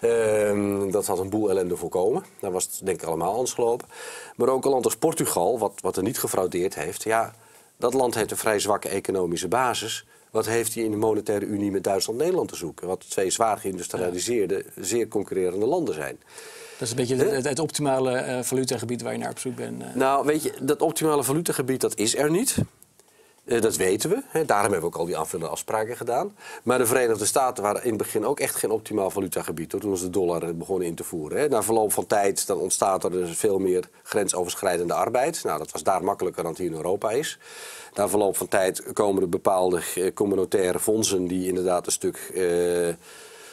Ehm, dat had een boel ellende voorkomen. Daar was het denk ik allemaal anders gelopen. Maar ook een land als Portugal, wat, wat er niet gefraudeerd heeft. Ja, dat land heeft een vrij zwakke economische basis. Wat heeft hij in de monetaire unie met Duitsland-Nederland te zoeken? Wat twee zwaar geïndustrialiseerde, zeer concurrerende landen zijn. dat is een beetje het, het optimale eh valutagebied waar je naar op zoek bent. eh. Nou, weet je, dat optimale valutagebied dat is er niet. Eh, dat weten we. Hè. Daarom hebben we ook al die aanvullende afspraken gedaan. Maar de Verenigde Staten waren in het begin ook echt geen optimaal valutagebied. Toen ze de dollar eh, begonnen in te voeren. Hè. Na verloop van tijd dan ontstaat er dus veel meer grensoverschrijdende arbeid. Nou, dat was daar makkelijker dan het hier in Europa is. Na verloop van tijd komen er bepaalde eh, communautaire fondsen... die inderdaad een stuk...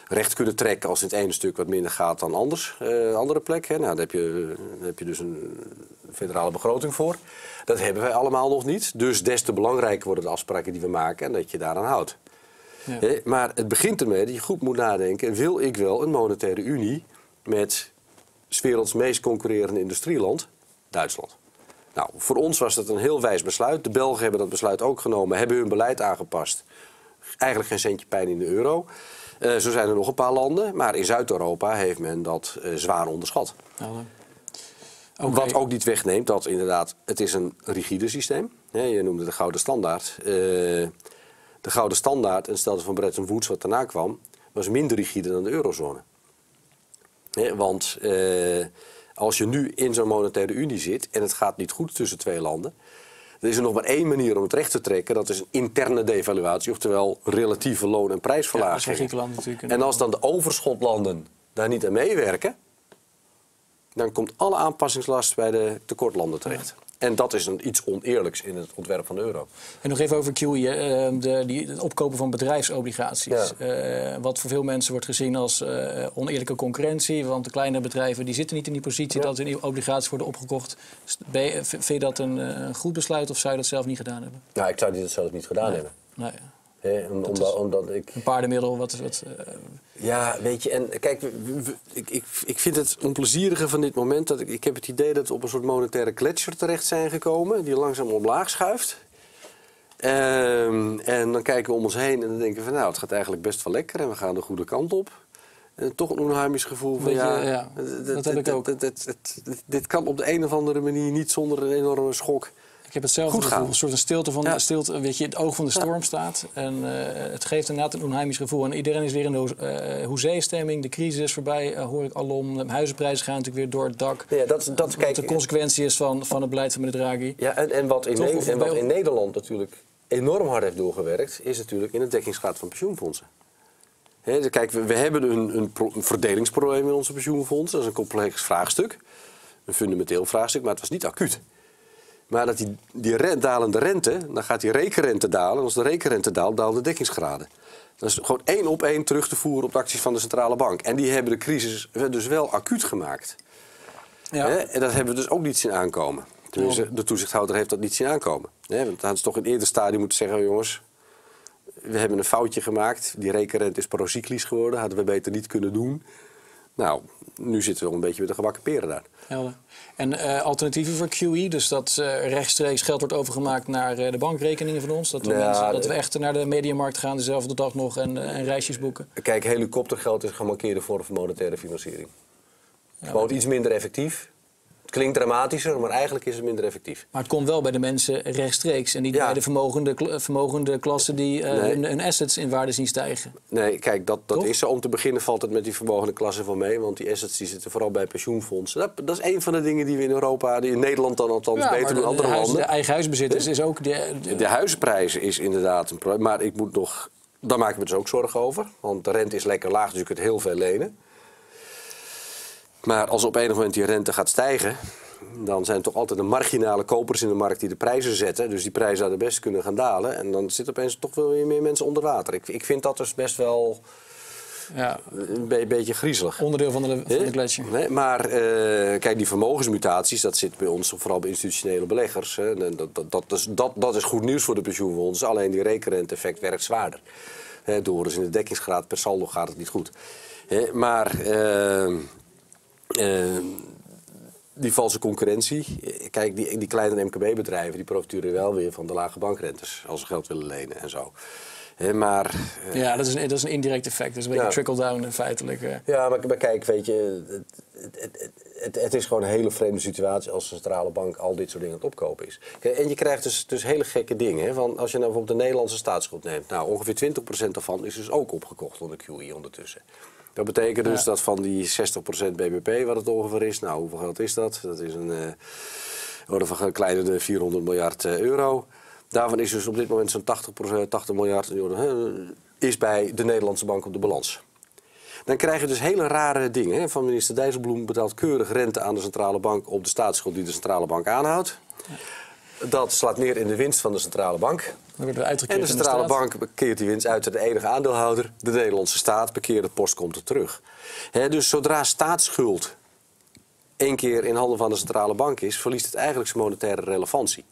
recht kunnen trekken als het ene stuk wat minder gaat dan anders, eh, andere plek. Hè. Nou, daar heb, je, daar heb je dus een federale begroting voor. Dat hebben wij allemaal nog niet. Dus des te belangrijker worden de afspraken die we maken en dat je daaraan houdt. Ja. Hè, Maar het begint ermee dat je goed moet nadenken: wil ik wel een monetaire unie met 's werelds meest concurrerende industrieland, Duitsland? Nou, voor ons was dat een heel wijs besluit. De Belgen hebben dat besluit ook genomen, hebben hun beleid aangepast. Eigenlijk geen centje pijn in de euro. Uh, zo zijn er nog een paar landen, maar in Zuid-Europa heeft men dat uh, zwaar onderschat. Okay. Wat ook niet wegneemt dat inderdaad, het is een rigide systeem. is. je noemde de gouden standaard. Uh, de gouden standaard, en stelde van Bretton Woods wat daarna kwam, was minder rigide dan de eurozone. want als je nu in zo'n monetaire unie zit en het gaat niet goed tussen twee landen, dan is er nog maar één manier om het recht te trekken. Dat is een interne devaluatie, oftewel relatieve loon- en prijsverlaging. Ja, en als dan de overschotlanden daar niet aan meewerken, dan komt alle aanpassingslast bij de tekortlanden terecht. En dat is een, iets oneerlijks in het ontwerp van de euro. En nog even over QE, uh, de, die, het opkopen van bedrijfsobligaties. Uh, wat voor veel mensen wordt gezien als uh, oneerlijke concurrentie. Want de kleine bedrijven die zitten niet in die positie dat hun obligaties worden opgekocht. Je, vind je dat een goed besluit of zou je dat zelf niet gedaan hebben? Nou, ik zou dat zelf niet gedaan hebben. Nee omdat, omdat, ik... Een paardenmiddel, wat... wat uh... Ja, weet je, en kijk, ik, ik, ik vind het onplezierige van dit moment... dat ik, ik heb het idee dat we op een soort monetaire gletsjer terecht zijn gekomen... die langzaam omlaag schuift. Um, en dan kijken we om ons heen en dan denken we... nou, het gaat eigenlijk best wel lekker en we gaan de goede kant op. En toch een onheimisch gevoel van, ja, ja, dat heb ik ook. Dit kan op de een of andere manier niet zonder een enorme schok ik heb hetzelfde gevoel. Een soort stilte van ja. stilte, weet je, het oog van de storm staat. En uh, het geeft inderdaad een onheimisch gevoel. En iedereen is weer in de uh, hoezee-stemming. De crisis is voorbij, uh, hoor ik alom. De huizenprijzen gaan natuurlijk weer door het dak. Ja, dat, dat, kijk, de consequentie is van, van het beleid van meneer Draghi. Ja, en, en wat, in, Toch, en wat in Nederland natuurlijk enorm hard heeft doorgewerkt... is natuurlijk in het dekkingsgraad van pensioenfondsen. He, kijk, we, we hebben een, een, een, verdelingsprobleem in onze pensioenfondsen. Dat is een complex vraagstuk. Een fundamenteel vraagstuk, maar het was niet acuut. Maar dat die, die dalende rente, dan gaat die rekenrente dalen. En als de rekenrente daalt, dalen de dekkingsgraden. Dat is gewoon één op één terug te voeren op de acties van de centrale bank. En die hebben de crisis dus wel acuut gemaakt. Ja. En dat hebben we dus ook niet zien aankomen. Tenminste, de toezichthouder heeft dat niet zien aankomen. Want dan hadden ze toch in een eerder stadium moeten zeggen... jongens, we hebben een foutje gemaakt. Die rekenrente is procyclisch geworden. Hadden we beter niet kunnen doen. Nou, nu zitten we wel een beetje met de gebakken peren daar. Helder. En uh, alternatieven voor QE, dus dat uh, rechtstreeks geld wordt overgemaakt naar uh, de bankrekeningen van ons? Dat we, mensen, dat we echt naar de mediamarkt gaan dezelfde dag nog en, en reisjes boeken? Kijk, helikoptergeld is gemarkeerde vorm van monetaire financiering. Ja, Gewoon iets minder effectief. Het klinkt dramatischer, maar eigenlijk is het minder effectief. Maar het komt wel bij de mensen rechtstreeks en niet bij de vermogende, vermogende klassen die uh, hun, assets in waarde zien stijgen. Nee, kijk, dat, dat is zo. Om te beginnen valt het met die vermogende klassen van mee, want die assets die zitten vooral bij pensioenfondsen. Dat, dat, is een van de dingen die we in Europa, die in Nederland dan althans ja, beter dan andere landen. De eigen huisbezitters is ook. De, de... is inderdaad een probleem, maar ik moet nog. Daar maken we dus ook zorgen over. Want de rente is lekker laag, dus je kunt heel veel lenen. Maar als op enig moment die rente gaat stijgen, dan zijn toch altijd de marginale kopers in de markt die de prijzen zetten. Dus die prijzen zouden best kunnen gaan dalen. En dan zitten opeens toch wel weer meer mensen onder water. Ik, ik vind dat dus best wel ja. een beetje griezelig. Onderdeel van de, van de gletsjer. Nee, maar uh, kijk, die vermogensmutaties, dat zit bij ons vooral bij institutionele beleggers. Hè. Dat, dat, dat, is, dat, dat is goed nieuws voor de pensioenfondsen. Alleen die rekenrente-effect werkt zwaarder. Hè, door dus in de dekkingsgraad per saldo gaat het niet goed. Hè, maar... Uh, die valse concurrentie. Kijk, die, die kleine MKB-bedrijven die profiteren wel weer van de lage bankrentes als ze geld willen lenen en zo. maar, uh, ja, dat is, een, dat is een indirect effect. Dat is een beetje trickle-down feitelijk. Uh. Ja, maar, maar, kijk, weet je, het, het, het, het, is gewoon een hele vreemde situatie als de centrale bank al dit soort dingen aan het opkopen is. Kijk, en je krijgt dus, dus hele gekke dingen. Hè, van als je nou bijvoorbeeld de Nederlandse staatsschuld neemt, nou ongeveer 20% daarvan is dus ook opgekocht onder QE ondertussen. Dat betekent dus dat van die 60% BBP, wat het ongeveer is, nou hoeveel geld is dat? Dat is een orde van kleiner de 400 miljard uh, euro. Daarvan is dus op dit moment zo'n 80, 80 miljard uh, is bij de Nederlandse bank op de balans. Dan krijg je dus hele rare dingen. Hè. Van minister Dijsselbloem betaalt keurig rente aan de centrale bank op de staatsschuld die de centrale bank aanhoudt. Dat slaat neer in de winst van de centrale bank. En de centrale bank keert die winst uit de enige aandeelhouder. De Nederlandse staat bekeert het post, komt er terug. dus zodra staatsschuld één keer in handen van de centrale bank is, verliest het eigenlijk zijn monetaire relevantie.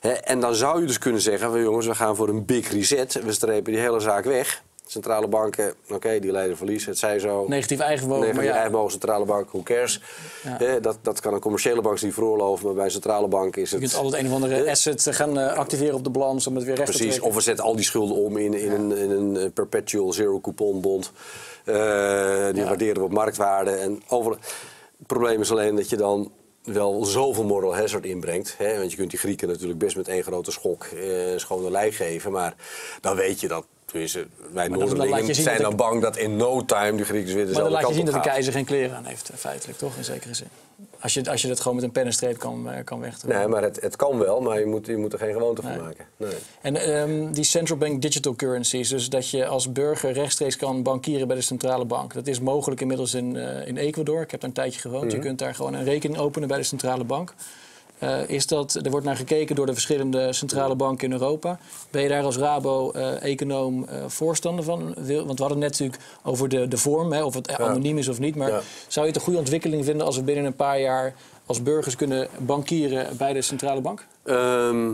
en dan zou je dus kunnen zeggen: jongens, we gaan voor een big reset. We strepen die hele zaak weg. Centrale banken, oké, die leiden verlies, het zij zo. Negatief eigenvermogen, Negatief maar ja. eigenvermogen, centrale bank, who cares? Ja. Eh, dat, dat kan een commerciële bank zich niet veroorloven, maar bij een centrale bank is Je het... kunt altijd een of andere asset eh, gaan eh, activeren op de balans om het weer recht te Precies, of we zetten al die schulden om in, in, een, in een eh, perpetual zero coupon bond. Eh, die waarderen we op marktwaarde. En over... Het probleem is alleen dat je dan wel zoveel moral hazard inbrengt. Hè? Want je kunt die Grieken natuurlijk best met één grote schok eh, schone lei geven. Maar dan weet je dat... Tenminste, wij Noorderlingen zijn dan bang dat in no time die Grieken weer Maar dezelfde dan laat je kant zien dat de keizer geen kleren aan heeft, eh, feitelijk, toch? In zekere zin. Als je, als je dat gewoon met een pen en streep kan, eh, kan wegdoen. Nee, maar het, het kan wel, maar je moet, je moet er geen gewoonte van maken. Nee. En ehm, die central bank digital currencies, dus dat je als burger rechtstreeks kan bankieren bij de centrale bank. Dat is mogelijk inmiddels in, eh, in Ecuador. Ik heb daar een tijdje gewoond. Mhm. Je kunt daar gewoon een rekening openen bij de centrale bank. Eh, is dat, er wordt naar gekeken door de verschillende centrale banken in Europa. Ben je daar als Rabo-econoom eh, voorstander van? Wil- Want we hadden het net natuurlijk over de, de vorm, hè, of het anoniem is of niet. Maar Ja. zou je het een goede ontwikkeling vinden als we binnen een paar jaar als burgers kunnen bankieren bij de centrale bank? Ehm,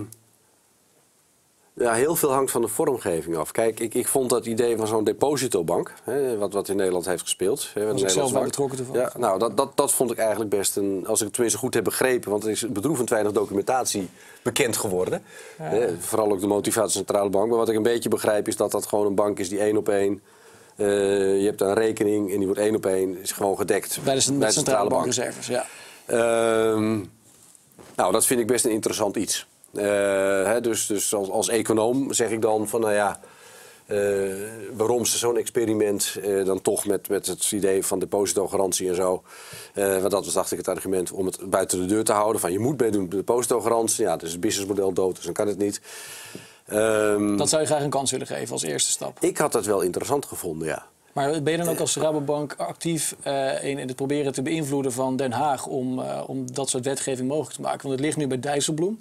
ja, heel veel hangt van de vormgeving af. Kijk, ik, ik vond dat idee van zo'n depositobank, hè, wat, wat in Nederland heeft gespeeld. Hè, Was ik zelf bij bank. betrokken toevallig. Ja, nou, dat, dat, dat vond ik eigenlijk best een, als ik het tenminste goed heb begrepen, want er is bedroevend weinig documentatie bekend geworden. Hè, vooral ook de motivatie centrale bank. Maar wat ik een beetje begrijp is dat dat gewoon een bank is die één op één. eh, je hebt een rekening en die wordt één op één, is gewoon gedekt Bij de, cent- bij centrale, bankreserves, ja. Ehm, nou, dat vind ik best een interessant iets. Eh, hè, dus dus als, als econoom zeg ik dan van, nou ja, eh, waarom ze zo'n experiment eh, dan toch met, met het idee van depositogarantie en zo. Eh, want dat was, dacht ik, het argument om het buiten de deur te houden. Van je moet meedoen met de depositogarantie. Ja, dus het businessmodel dood, dus dan kan het niet. Ehm, Dat zou je graag een kans willen geven als eerste stap. Ik had dat wel interessant gevonden, ja. Maar ben je dan ook als Rabobank actief in, in het proberen te beïnvloeden van Den Haag om, om dat soort wetgeving mogelijk te maken? Want het ligt nu bij Dijsselbloem.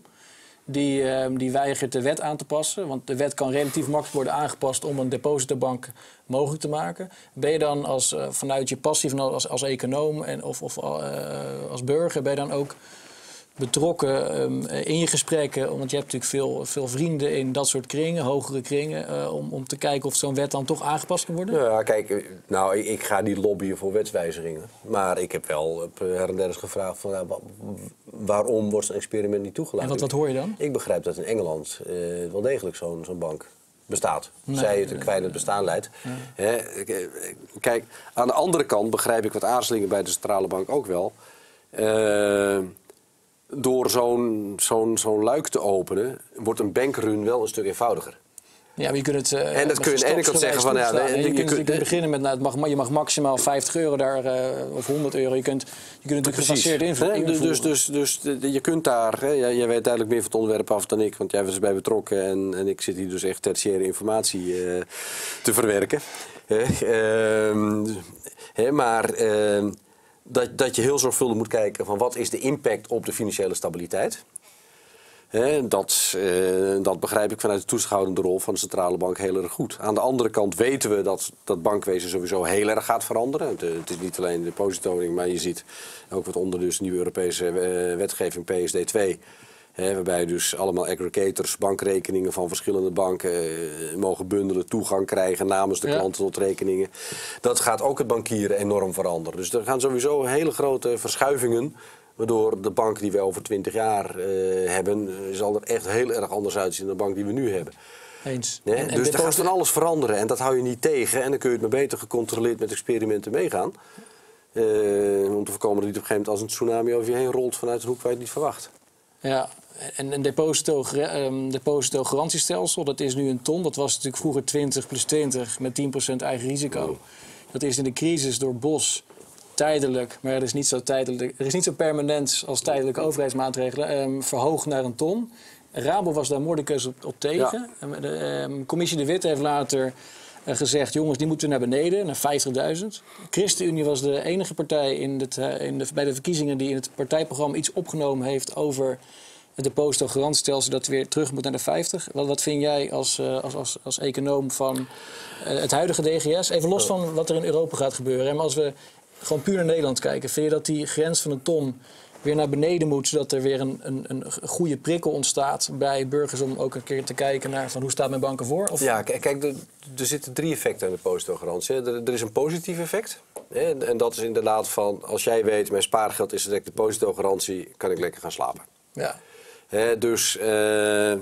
Die, eh, die weigert de wet aan te passen. Want de wet kan relatief makkelijk worden aangepast om een depositobank mogelijk te maken. Ben je dan als, eh, vanuit je passie als, als econoom en, of, of eh, als burger, ben je dan ook betrokken ehm, in je gesprekken? Want je hebt natuurlijk veel, veel vrienden in dat soort kringen, hogere kringen, eh, om, om te kijken of zo'n wet dan toch aangepast kan worden? Ja, kijk, eh, nou, ik, ik ga niet lobbyen voor wetswijzigingen. Maar ik heb wel op eh, her en der eens gevraagd van, waarom wordt zo'n experiment niet toegelaten? En wat, wat hoor je dan? Ik begrijp dat in Engeland eh, wel degelijk zo'n zo'n bank bestaat. Nee, Zij het een kwijnend bestaan leidt. Eh, Kijk, aan de andere kant begrijp ik wat aarzelingen bij de centrale bank ook wel. Eh, door zo'n zo'n zo'n luik te openen, wordt een bankrun wel een stuk eenvoudiger. Ja, maar je kunt het. eh, En dat kun je aan de ene kant zeggen van, ja, nee, je, je kunt, je kunt- kunt beginnen met, nou, het mag, je mag maximaal 50 euro daar, eh, of 100 euro. Je kunt, je kunt natuurlijk gefaseerd invloeden. dus, dus, dus, dus je kunt daar, hè, jij, jij weet duidelijk meer van het onderwerp af dan ik, want jij was erbij betrokken en, en ik zit hier dus echt tertiaire informatie eh, te verwerken. Hè, ehm, hè, maar ehm, dat, dat je heel zorgvuldig moet kijken van wat is de impact op de financiële stabiliteit. Hè, dat, eh, dat begrijp ik vanuit de toeschouwende rol van de centrale bank heel erg goed. Aan de andere kant weten we dat dat bankwezen sowieso heel erg gaat veranderen. Het, eh, is niet alleen de depositoring, maar je ziet ook wat onder dus nieuwe Europese eh, wetgeving PSD2. Waarbij dus allemaal aggregators, bankrekeningen van verschillende banken eh, mogen bundelen, toegang krijgen namens de Ja. klanten tot rekeningen. Dat gaat ook het bankieren enorm veranderen. Dus er gaan sowieso hele grote verschuivingen Waardoor de bank die we over 20 jaar eh, hebben, eh, zal er echt heel erg anders uitzien dan de bank die we nu hebben. Eens. Nee? En- en dus er gaat van alles veranderen en dat hou je niet tegen. En dan kun je het maar beter gecontroleerd met experimenten meegaan. Om te voorkomen dat je op een gegeven moment als een tsunami over je heen rolt vanuit een hoek waar je het niet verwacht. Ja, en een deposito, ehm deposito garantiestelsel, dat is nu een ton. Dat was natuurlijk vroeger 20 plus 20 met 10% eigen risico. Dat is in de crisis door Bos tijdelijk, maar er is niet zo, tijdelijk, er is niet zo permanent als tijdelijke overheidsmaatregelen, ehm, verhoogd naar een ton. Rabo was daar moordicus op, op tegen. En De ehm, commissie De Wit heeft later eh, gezegd... jongens, die moeten naar beneden, naar 50.000. ChristenUnie was de enige partij in het, eh, in de, bij de verkiezingen... die in het partijprogramma iets opgenomen heeft over het depositogarantiestelsel... dat weer terug moet naar de 50. Wat, wat vind jij als, eh, als, als, als econoom van eh, het huidige DGS? Even los van wat er in Europa gaat gebeuren. Maar als we gewoon puur naar Nederland kijken... vind je dat die grens van een ton weer naar beneden moet, zodat er weer een, een, een goede prikkel ontstaat bij burgers om ook een keer te kijken naar van hoe staat mijn banken voor? Of... Ja, kijk, er, er zitten drie effecten aan de positogarantie. Er, er is een positief effect. Hè, en dat is inderdaad van, als jij weet, mijn spaargeld is direct de positogarantie, kan ik lekker gaan slapen. Ja. Dus uh,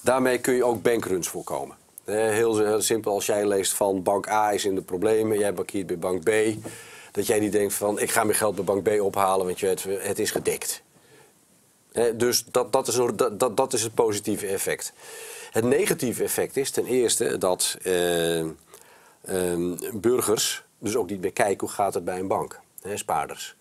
daarmee kun je ook bankruns voorkomen. Heel, simpel, als jij leest van bank A is in de problemen, jij bankiert bij bank B. Dat jij niet denkt van ik ga mijn geld bij bank B ophalen, want je, het, het is gedekt. dus dat, dat, is, dat, dat is het positieve effect. Het negatieve effect is ten eerste dat uh, uh, burgers dus ook niet meer kijken hoe gaat het bij een bank. Spaarders.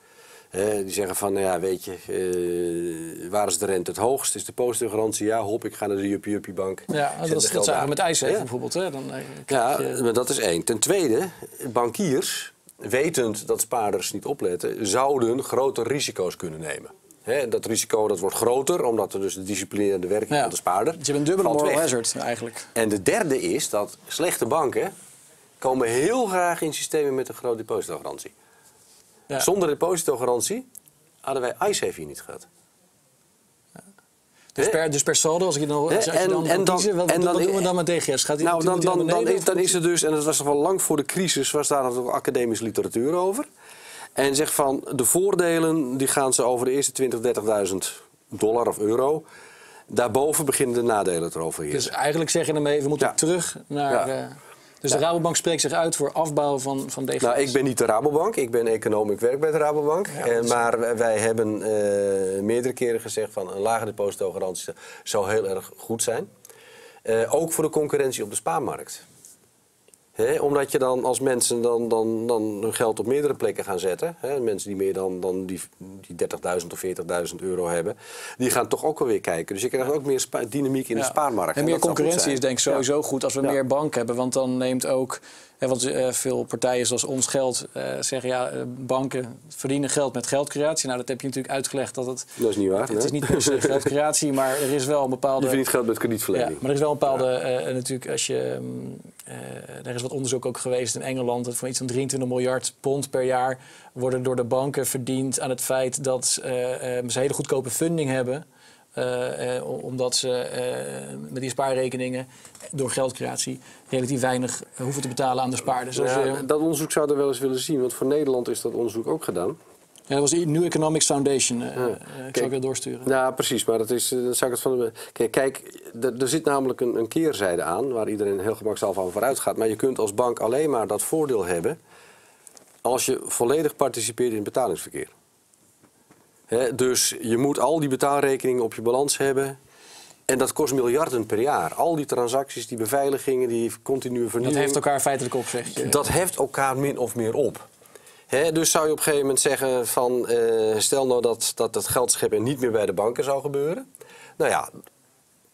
Die zeggen van, nou ja, weet je, uh, waar is de rente het hoogst? Is de postgarantie? Ja, hop, ik ga naar de Juppie Juppie bank. Ja, dat, dat we met IJs ja. bijvoorbeeld. Hè? Dan, ja, maar dat is één. Ten tweede, bankiers, wetend dat spaarders niet opletten, zouden grote risico's kunnen nemen. He, dat risico dat wordt groter, omdat er dus de disciplinerende werking van de spaarder. Dus je hebt een dubbele moral hazard eigenlijk. En de derde is dat slechte banken komen heel graag in systemen met een grote depositogarantie. Ja. Zonder depositogarantie hadden wij ICE hier niet gehad. Dus per, dus per saldo, als ik dan, als je dan en, dan, kiezen, wat, en dan, wat doen we dan met DGS? Gaat die, nou, dan, dan, dan, is, dan is er dus, en dat was nog wel lang voor de crisis, was daar nog academische literatuur over. En zegt van, de voordelen die gaan ze over de eerste 20, 30.000 dollar of euro. Daarboven beginnen de nadelen erover hier. Dus eigenlijk zeg je ermee, we moeten ja. terug naar... Ja. Uh, dus de Rabobank spreekt zich uit voor afbouw van, van DGS? Nou, ik ben niet de Rabobank. Ik ben econoom, ik werk bij de Rabobank. Ja, eh, maar wij hebben uh, meerdere keren gezegd van een lage depositogarantie zou heel erg goed zijn. Uh, ook voor de concurrentie op de spaarmarkt omdat je dan als mensen dan, dan, dan hun geld op meerdere plekken gaan zetten. mensen die meer dan, dan die, die 30.000 of 40.000 euro hebben. Die gaan toch ook alweer kijken. Dus je krijgt ook meer dynamiek in de spaarmarkt. En, meer concurrentie is denk ik sowieso goed als we meer banken hebben. Want dan neemt ook want uh, veel partijen zoals ons geld uh, zeggen ja, eh, banken verdienen geld met geldcreatie. Nou, dat heb je natuurlijk uitgelegd dat het. Dat is niet waar. Het, is niet per se [LAUGHS] geldcreatie, maar er is wel een bepaalde. Je verdient geld met kredietverlening. Ja, maar er is wel een bepaalde. natuurlijk, als je. Um, er is wat onderzoek ook geweest in Engeland dat van iets van 23 miljard pond per jaar worden door de banken verdiend aan het feit dat ze hele goedkope funding hebben. Uh, omdat ze uh, met die spaarrekeningen door geldcreatie relatief weinig hoeven te betalen aan de spaarders. Dus ja, dat onderzoek zou we wel eens willen zien, want voor Nederland is dat onderzoek ook gedaan. Ja, dat was de New Economics Foundation. Ja. ik zal het doorsturen. Ja, precies. Maar dat is, dan zou ik het van de, kijk, kijk er zit namelijk een, een keerzijde aan waar iedereen heel gemakkelijk van vooruit gaat. Maar je kunt als bank alleen maar dat voordeel hebben als je volledig participeert in het betalingsverkeer dus je moet al die betaalrekeningen op je balans hebben. En dat kost miljarden per jaar. Al die transacties, die beveiligingen, die continue vernieuwing. Dat heeft elkaar feitelijk op, zeg je. Dat heft elkaar min of meer op. dus zou je op een gegeven moment zeggen van... Uh, stel nou dat, dat het geldscheppen niet meer bij de banken zou gebeuren. Nou ja,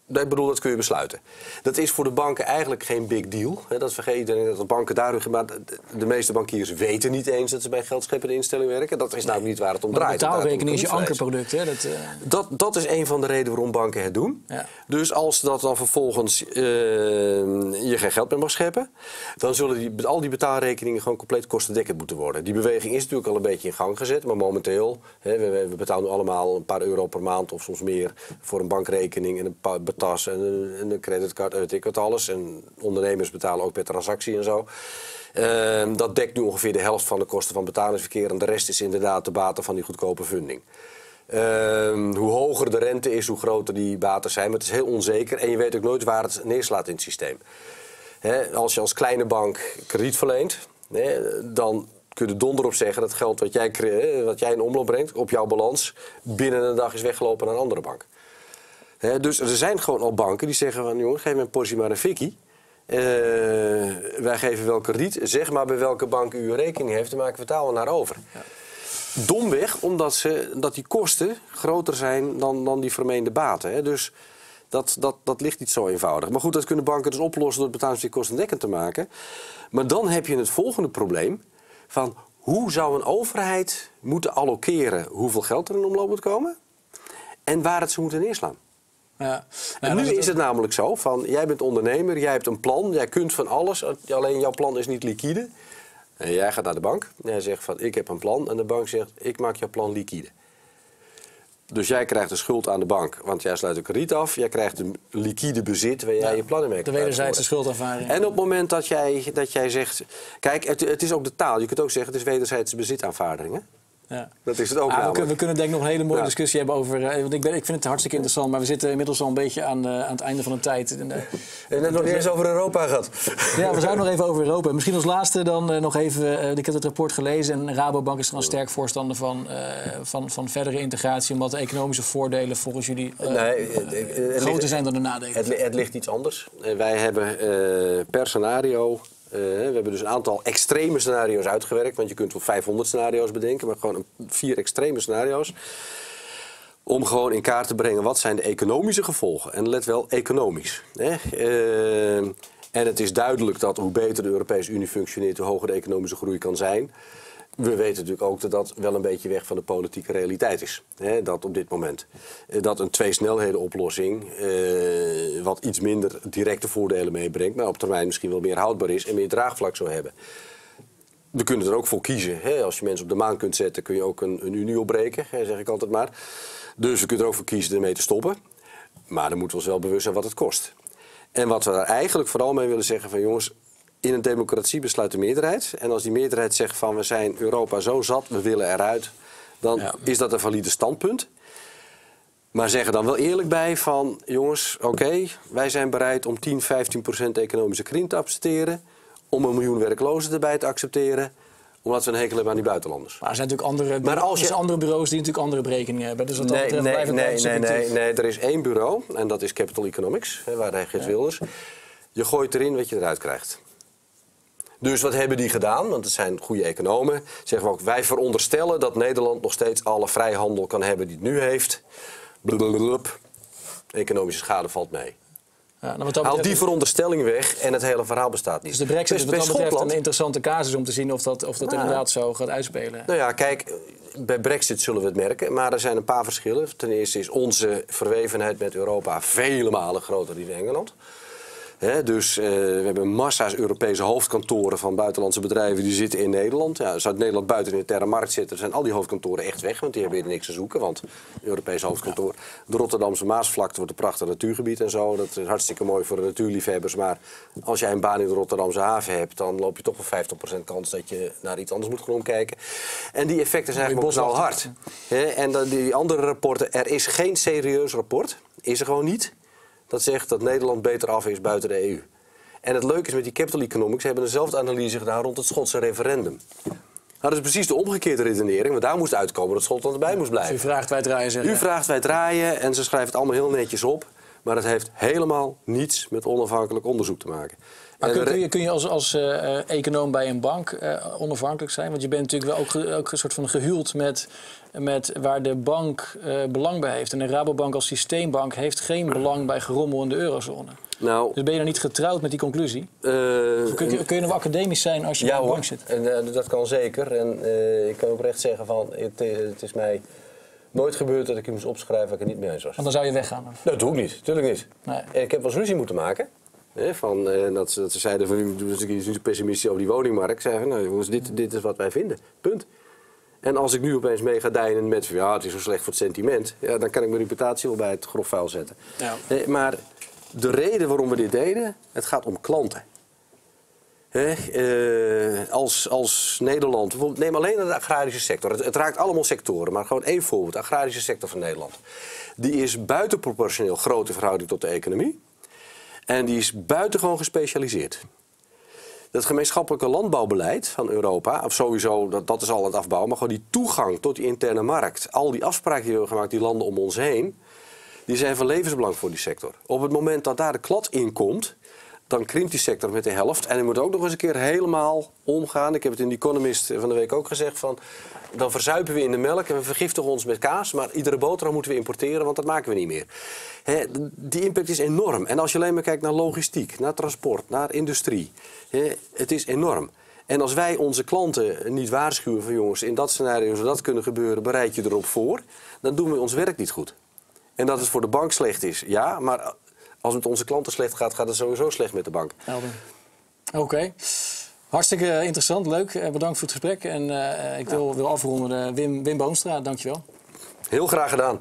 ik bedoel, dat kun je besluiten. Dat is voor de banken eigenlijk geen big deal. Dat vergeet iedereen dat de banken daardoor... Maar de meeste bankiers weten niet eens dat ze bij geldscheppende instellingen werken. Dat is nou niet waar het om draait. Betaalrekening is je ankerproduct. Hè? Dat, uh... dat, dat is een van de redenen waarom banken het doen. Ja. Dus als dat dan vervolgens uh, je geen geld meer mag scheppen... dan zullen die, al die betaalrekeningen gewoon compleet kostendekkend moeten worden. Die beweging is natuurlijk al een beetje in gang gezet. Maar momenteel, hè, we, we, betalen nu allemaal een paar euro per maand of soms meer... voor een bankrekening en een paar tas en een, en een creditcard, weet ik wat alles. En ondernemers betalen ook per transactie en zo. Uh, dat dekt nu ongeveer de helft van de kosten van betalingsverkeer. En de rest is inderdaad de baten van die goedkope funding. Uh, hoe hoger de rente is, hoe groter die baten zijn. Maar het is heel onzeker en je weet ook nooit waar het neerslaat in het systeem. als je als kleine bank krediet verleent, dan kun je donder op zeggen dat geld wat jij, wat jij in omloop brengt op jouw balans binnen een dag is weggelopen naar een andere bank dus er zijn gewoon al banken die zeggen van... jongen, geef me een portie maar een fikkie. Uh, wij geven wel krediet. Zeg maar bij welke bank u uw rekening heeft. Dan maken we betalen naar over. Ja. Domweg, omdat ze, dat die kosten groter zijn dan, dan die vermeende baten. Hè. Dus dat, dat, dat ligt niet zo eenvoudig. Maar goed, dat kunnen banken dus oplossen door het kostendekkend te maken. Maar dan heb je het volgende probleem van... hoe zou een overheid moeten allokeren hoeveel geld er in omloop moet komen... en waar het ze moeten neerslaan? Ja. En nu is het namelijk zo van, jij bent ondernemer, jij hebt een plan, jij kunt van alles, alleen jouw plan is niet liquide. En jij gaat naar de bank en jij zegt van, ik heb een plan. En de bank zegt, ik maak jouw plan liquide. Dus jij krijgt de schuld aan de bank, want jij sluit een krediet af. Jij krijgt een liquide bezit waar jij je plannen mee De wederzijdse uitvoeren. schuldaanvaring. En op het moment dat jij, dat jij zegt... Kijk, het, het is ook de taal. Je kunt ook zeggen, het is wederzijdse bezitaanvaardering. Hè? Ja. Dat is het ook Ah, we, kunnen, we kunnen denk ik nog een hele mooie Ja. discussie hebben over... eh, want ik, ben, ik vind het hartstikke interessant, maar we zitten inmiddels al een beetje aan, eh, aan het einde van de tijd. En, eh, En het nog niet eens over Europa gehad. [LAUGHS] ja, we zouden nog even over Europa. Misschien als laatste dan eh, nog even... ik heb het rapport gelezen en Rabobank is er een sterk voorstander van, van, van verdere integratie... omdat de economische voordelen volgens jullie Nee, groter ligt- zijn dan de nadelen. Het, het ligt iets anders. Wij hebben per scenario... eh, we hebben dus een aantal extreme scenario's uitgewerkt. Want je kunt wel 500 scenario's bedenken, maar gewoon vier extreme scenario's. Om gewoon in kaart te brengen wat zijn de economische gevolgen. En let wel, economisch. Hè? Eh, en het is duidelijk dat hoe beter de Europese Unie functioneert, hoe hoger de economische groei kan zijn. We weten natuurlijk ook dat dat wel een beetje weg van de politieke realiteit is. Hè, dat op dit moment. Eh, Dat een twee-snelheden oplossing eh, wat iets minder directe voordelen meebrengt, maar op termijn misschien wel meer houdbaar is en meer draagvlak zou hebben. We kunnen er ook voor kiezen. Hè? Als je mensen op de maan kunt zetten, kun je ook een, een unie opbreken, hè, zeg ik altijd maar. Dus we kunnen er ook voor kiezen ermee te stoppen. Maar dan moeten we ons wel bewust zijn wat het kost. En wat we daar eigenlijk vooral mee willen zeggen van jongens, in een democratie besluit de meerderheid. En als die meerderheid zegt van we zijn Europa zo zat, we willen eruit, dan Ja. is dat een valide standpunt. Maar zeg er dan wel eerlijk bij van jongens, oké, wij zijn bereid om 10, 15 procent economische krimp te accepteren. Om een miljoen werklozen erbij te accepteren. Omdat we een hekel hebben aan die buitenlanders. Maar er zijn natuurlijk andere, Maar als je- andere bureaus die natuurlijk andere berekeningen hebben. Dus dat Nee, betreft nee, nee, nee, nee, subjectief. nee, er is één bureau en dat is Capital Economics, hè, waar hij Geert Wilders. Je gooit erin wat je eruit krijgt. Dus wat hebben die gedaan? Want het zijn goede economen. Zeggen we ook, wij veronderstellen dat Nederland nog steeds alle vrijhandel kan hebben die het nu heeft. Blablabla. Economische schade valt mee. Ja, nou, Haal die is- veronderstelling weg en het hele verhaal bestaat niet. Dus de brexit is Bij- wat dat betreft een interessante casus om te zien of dat, of dat Nou. inderdaad zo gaat uitspelen. Nou ja, kijk, bij Brexit zullen we het merken, maar er zijn een paar verschillen. Ten eerste is onze verwevenheid met Europa vele malen groter dan in Engeland. Dus eh, we hebben massa's Europese hoofdkantoren van buitenlandse bedrijven die zitten in Nederland. Ja, zou Nederland buiten in de interne markt zitten, zijn al die hoofdkantoren echt weg, want die hebben hier niks te zoeken. Want Europese hoofdkantoor, de Rotterdamse Maasvlakte wordt een prachtig natuurgebied en zo. Dat is hartstikke mooi voor de natuurliefhebbers. Maar als jij een baan in de Rotterdamse haven hebt, dan loop je toch wel 50% kans dat je naar iets anders moet gaan omkijken. En die effecten zijn eigenlijk ook knalhard. Hè, en dan die andere rapporten, er is geen serieus rapport, is er gewoon niet, dat zegt dat Nederland beter af is buiten de EU. En het leuke is met die capital economics, ze hebben dezelfde analyse gedaan rond het Schotse referendum. Nou, dat is precies de omgekeerde redenering, want daar moest uitkomen dat Schotland erbij moest Dus u blijven. vraagt, wij draaien zeggen. U vraagt, wij draaien en ze schrijven het allemaal heel netjes op. Maar het heeft helemaal niets met onafhankelijk onderzoek te maken. Maar En kun, je, kun je als, als eh, eh, econoom bij een bank eh, onafhankelijk zijn? Want je bent natuurlijk wel ook, ge- ook een soort van gehuwd met, met waar de bank eh, belang bij heeft. En de Rabobank als systeembank heeft geen belang bij gerommel in de eurozone. nou, Dus ben je dan niet getrouwd met die conclusie? eh, Kun, je- kun je nog academisch zijn als je ja bij een bank zit? en, eh, dat kan zeker. En eh, ik kan oprecht zeggen van, het, eh, het is mij nooit gebeurd dat ik je moest opschrijven waar ik het niet mee eens was. Want dan zou je weggaan. Of? Dat doe ik niet, natuurlijk niet. Nee. En ik heb wel eens ruzie moeten maken. Hè, van, eh, dat, ze, dat ze zeiden van, niet zo pessimistisch over die woningmarkt. Ik zei van, nou jongens, dit, dit is wat wij vinden. Punt. En als ik nu opeens mee ga deinen met, ja, het is zo slecht voor het sentiment. Ja, dan kan ik mijn reputatie wel bij het grof vuil zetten. Ja. Eh, maar de reden waarom we dit deden, het gaat om klanten. Hè, eh, als, als Nederland, bijvoorbeeld, neem alleen de agrarische sector. Het, het raakt allemaal sectoren, maar gewoon één voorbeeld. De agrarische sector van Nederland. Die is buitenproportioneel groot in verhouding tot de economie. En die is buitengewoon gespecialiseerd. Dat gemeenschappelijke landbouwbeleid van Europa, of sowieso, dat, dat is al het afbouwen, maar gewoon die toegang tot die interne markt, al die afspraken die we hebben gemaakt, die landen om ons heen, die zijn van levensbelang voor die sector. Op het moment dat daar de klad in komt, dan krimpt die sector met de helft. En je moet ook nog eens een keer helemaal omgaan. Ik heb het in The Economist van de week ook gezegd van... dan verzuipen we in de melk en we vergiftigen ons met kaas... maar iedere boterham moeten we importeren, want dat maken we niet meer. Die impact is enorm. En als je alleen maar kijkt naar logistiek, naar transport, naar industrie... het is enorm. En als wij onze klanten niet waarschuwen van jongens... in dat scenario zou dat kunnen gebeuren, bereid je erop voor... dan doen we ons werk niet goed. En dat het voor de bank slecht is, ja, maar als het onze klanten slecht gaat, gaat het sowieso slecht met de bank. Oké. Hartstikke interessant, leuk. Eh, Bedankt voor het gesprek. En eh, ik wil, wil afronden. eh, Wim, Wim Boomstra, dankjewel. Heel graag gedaan.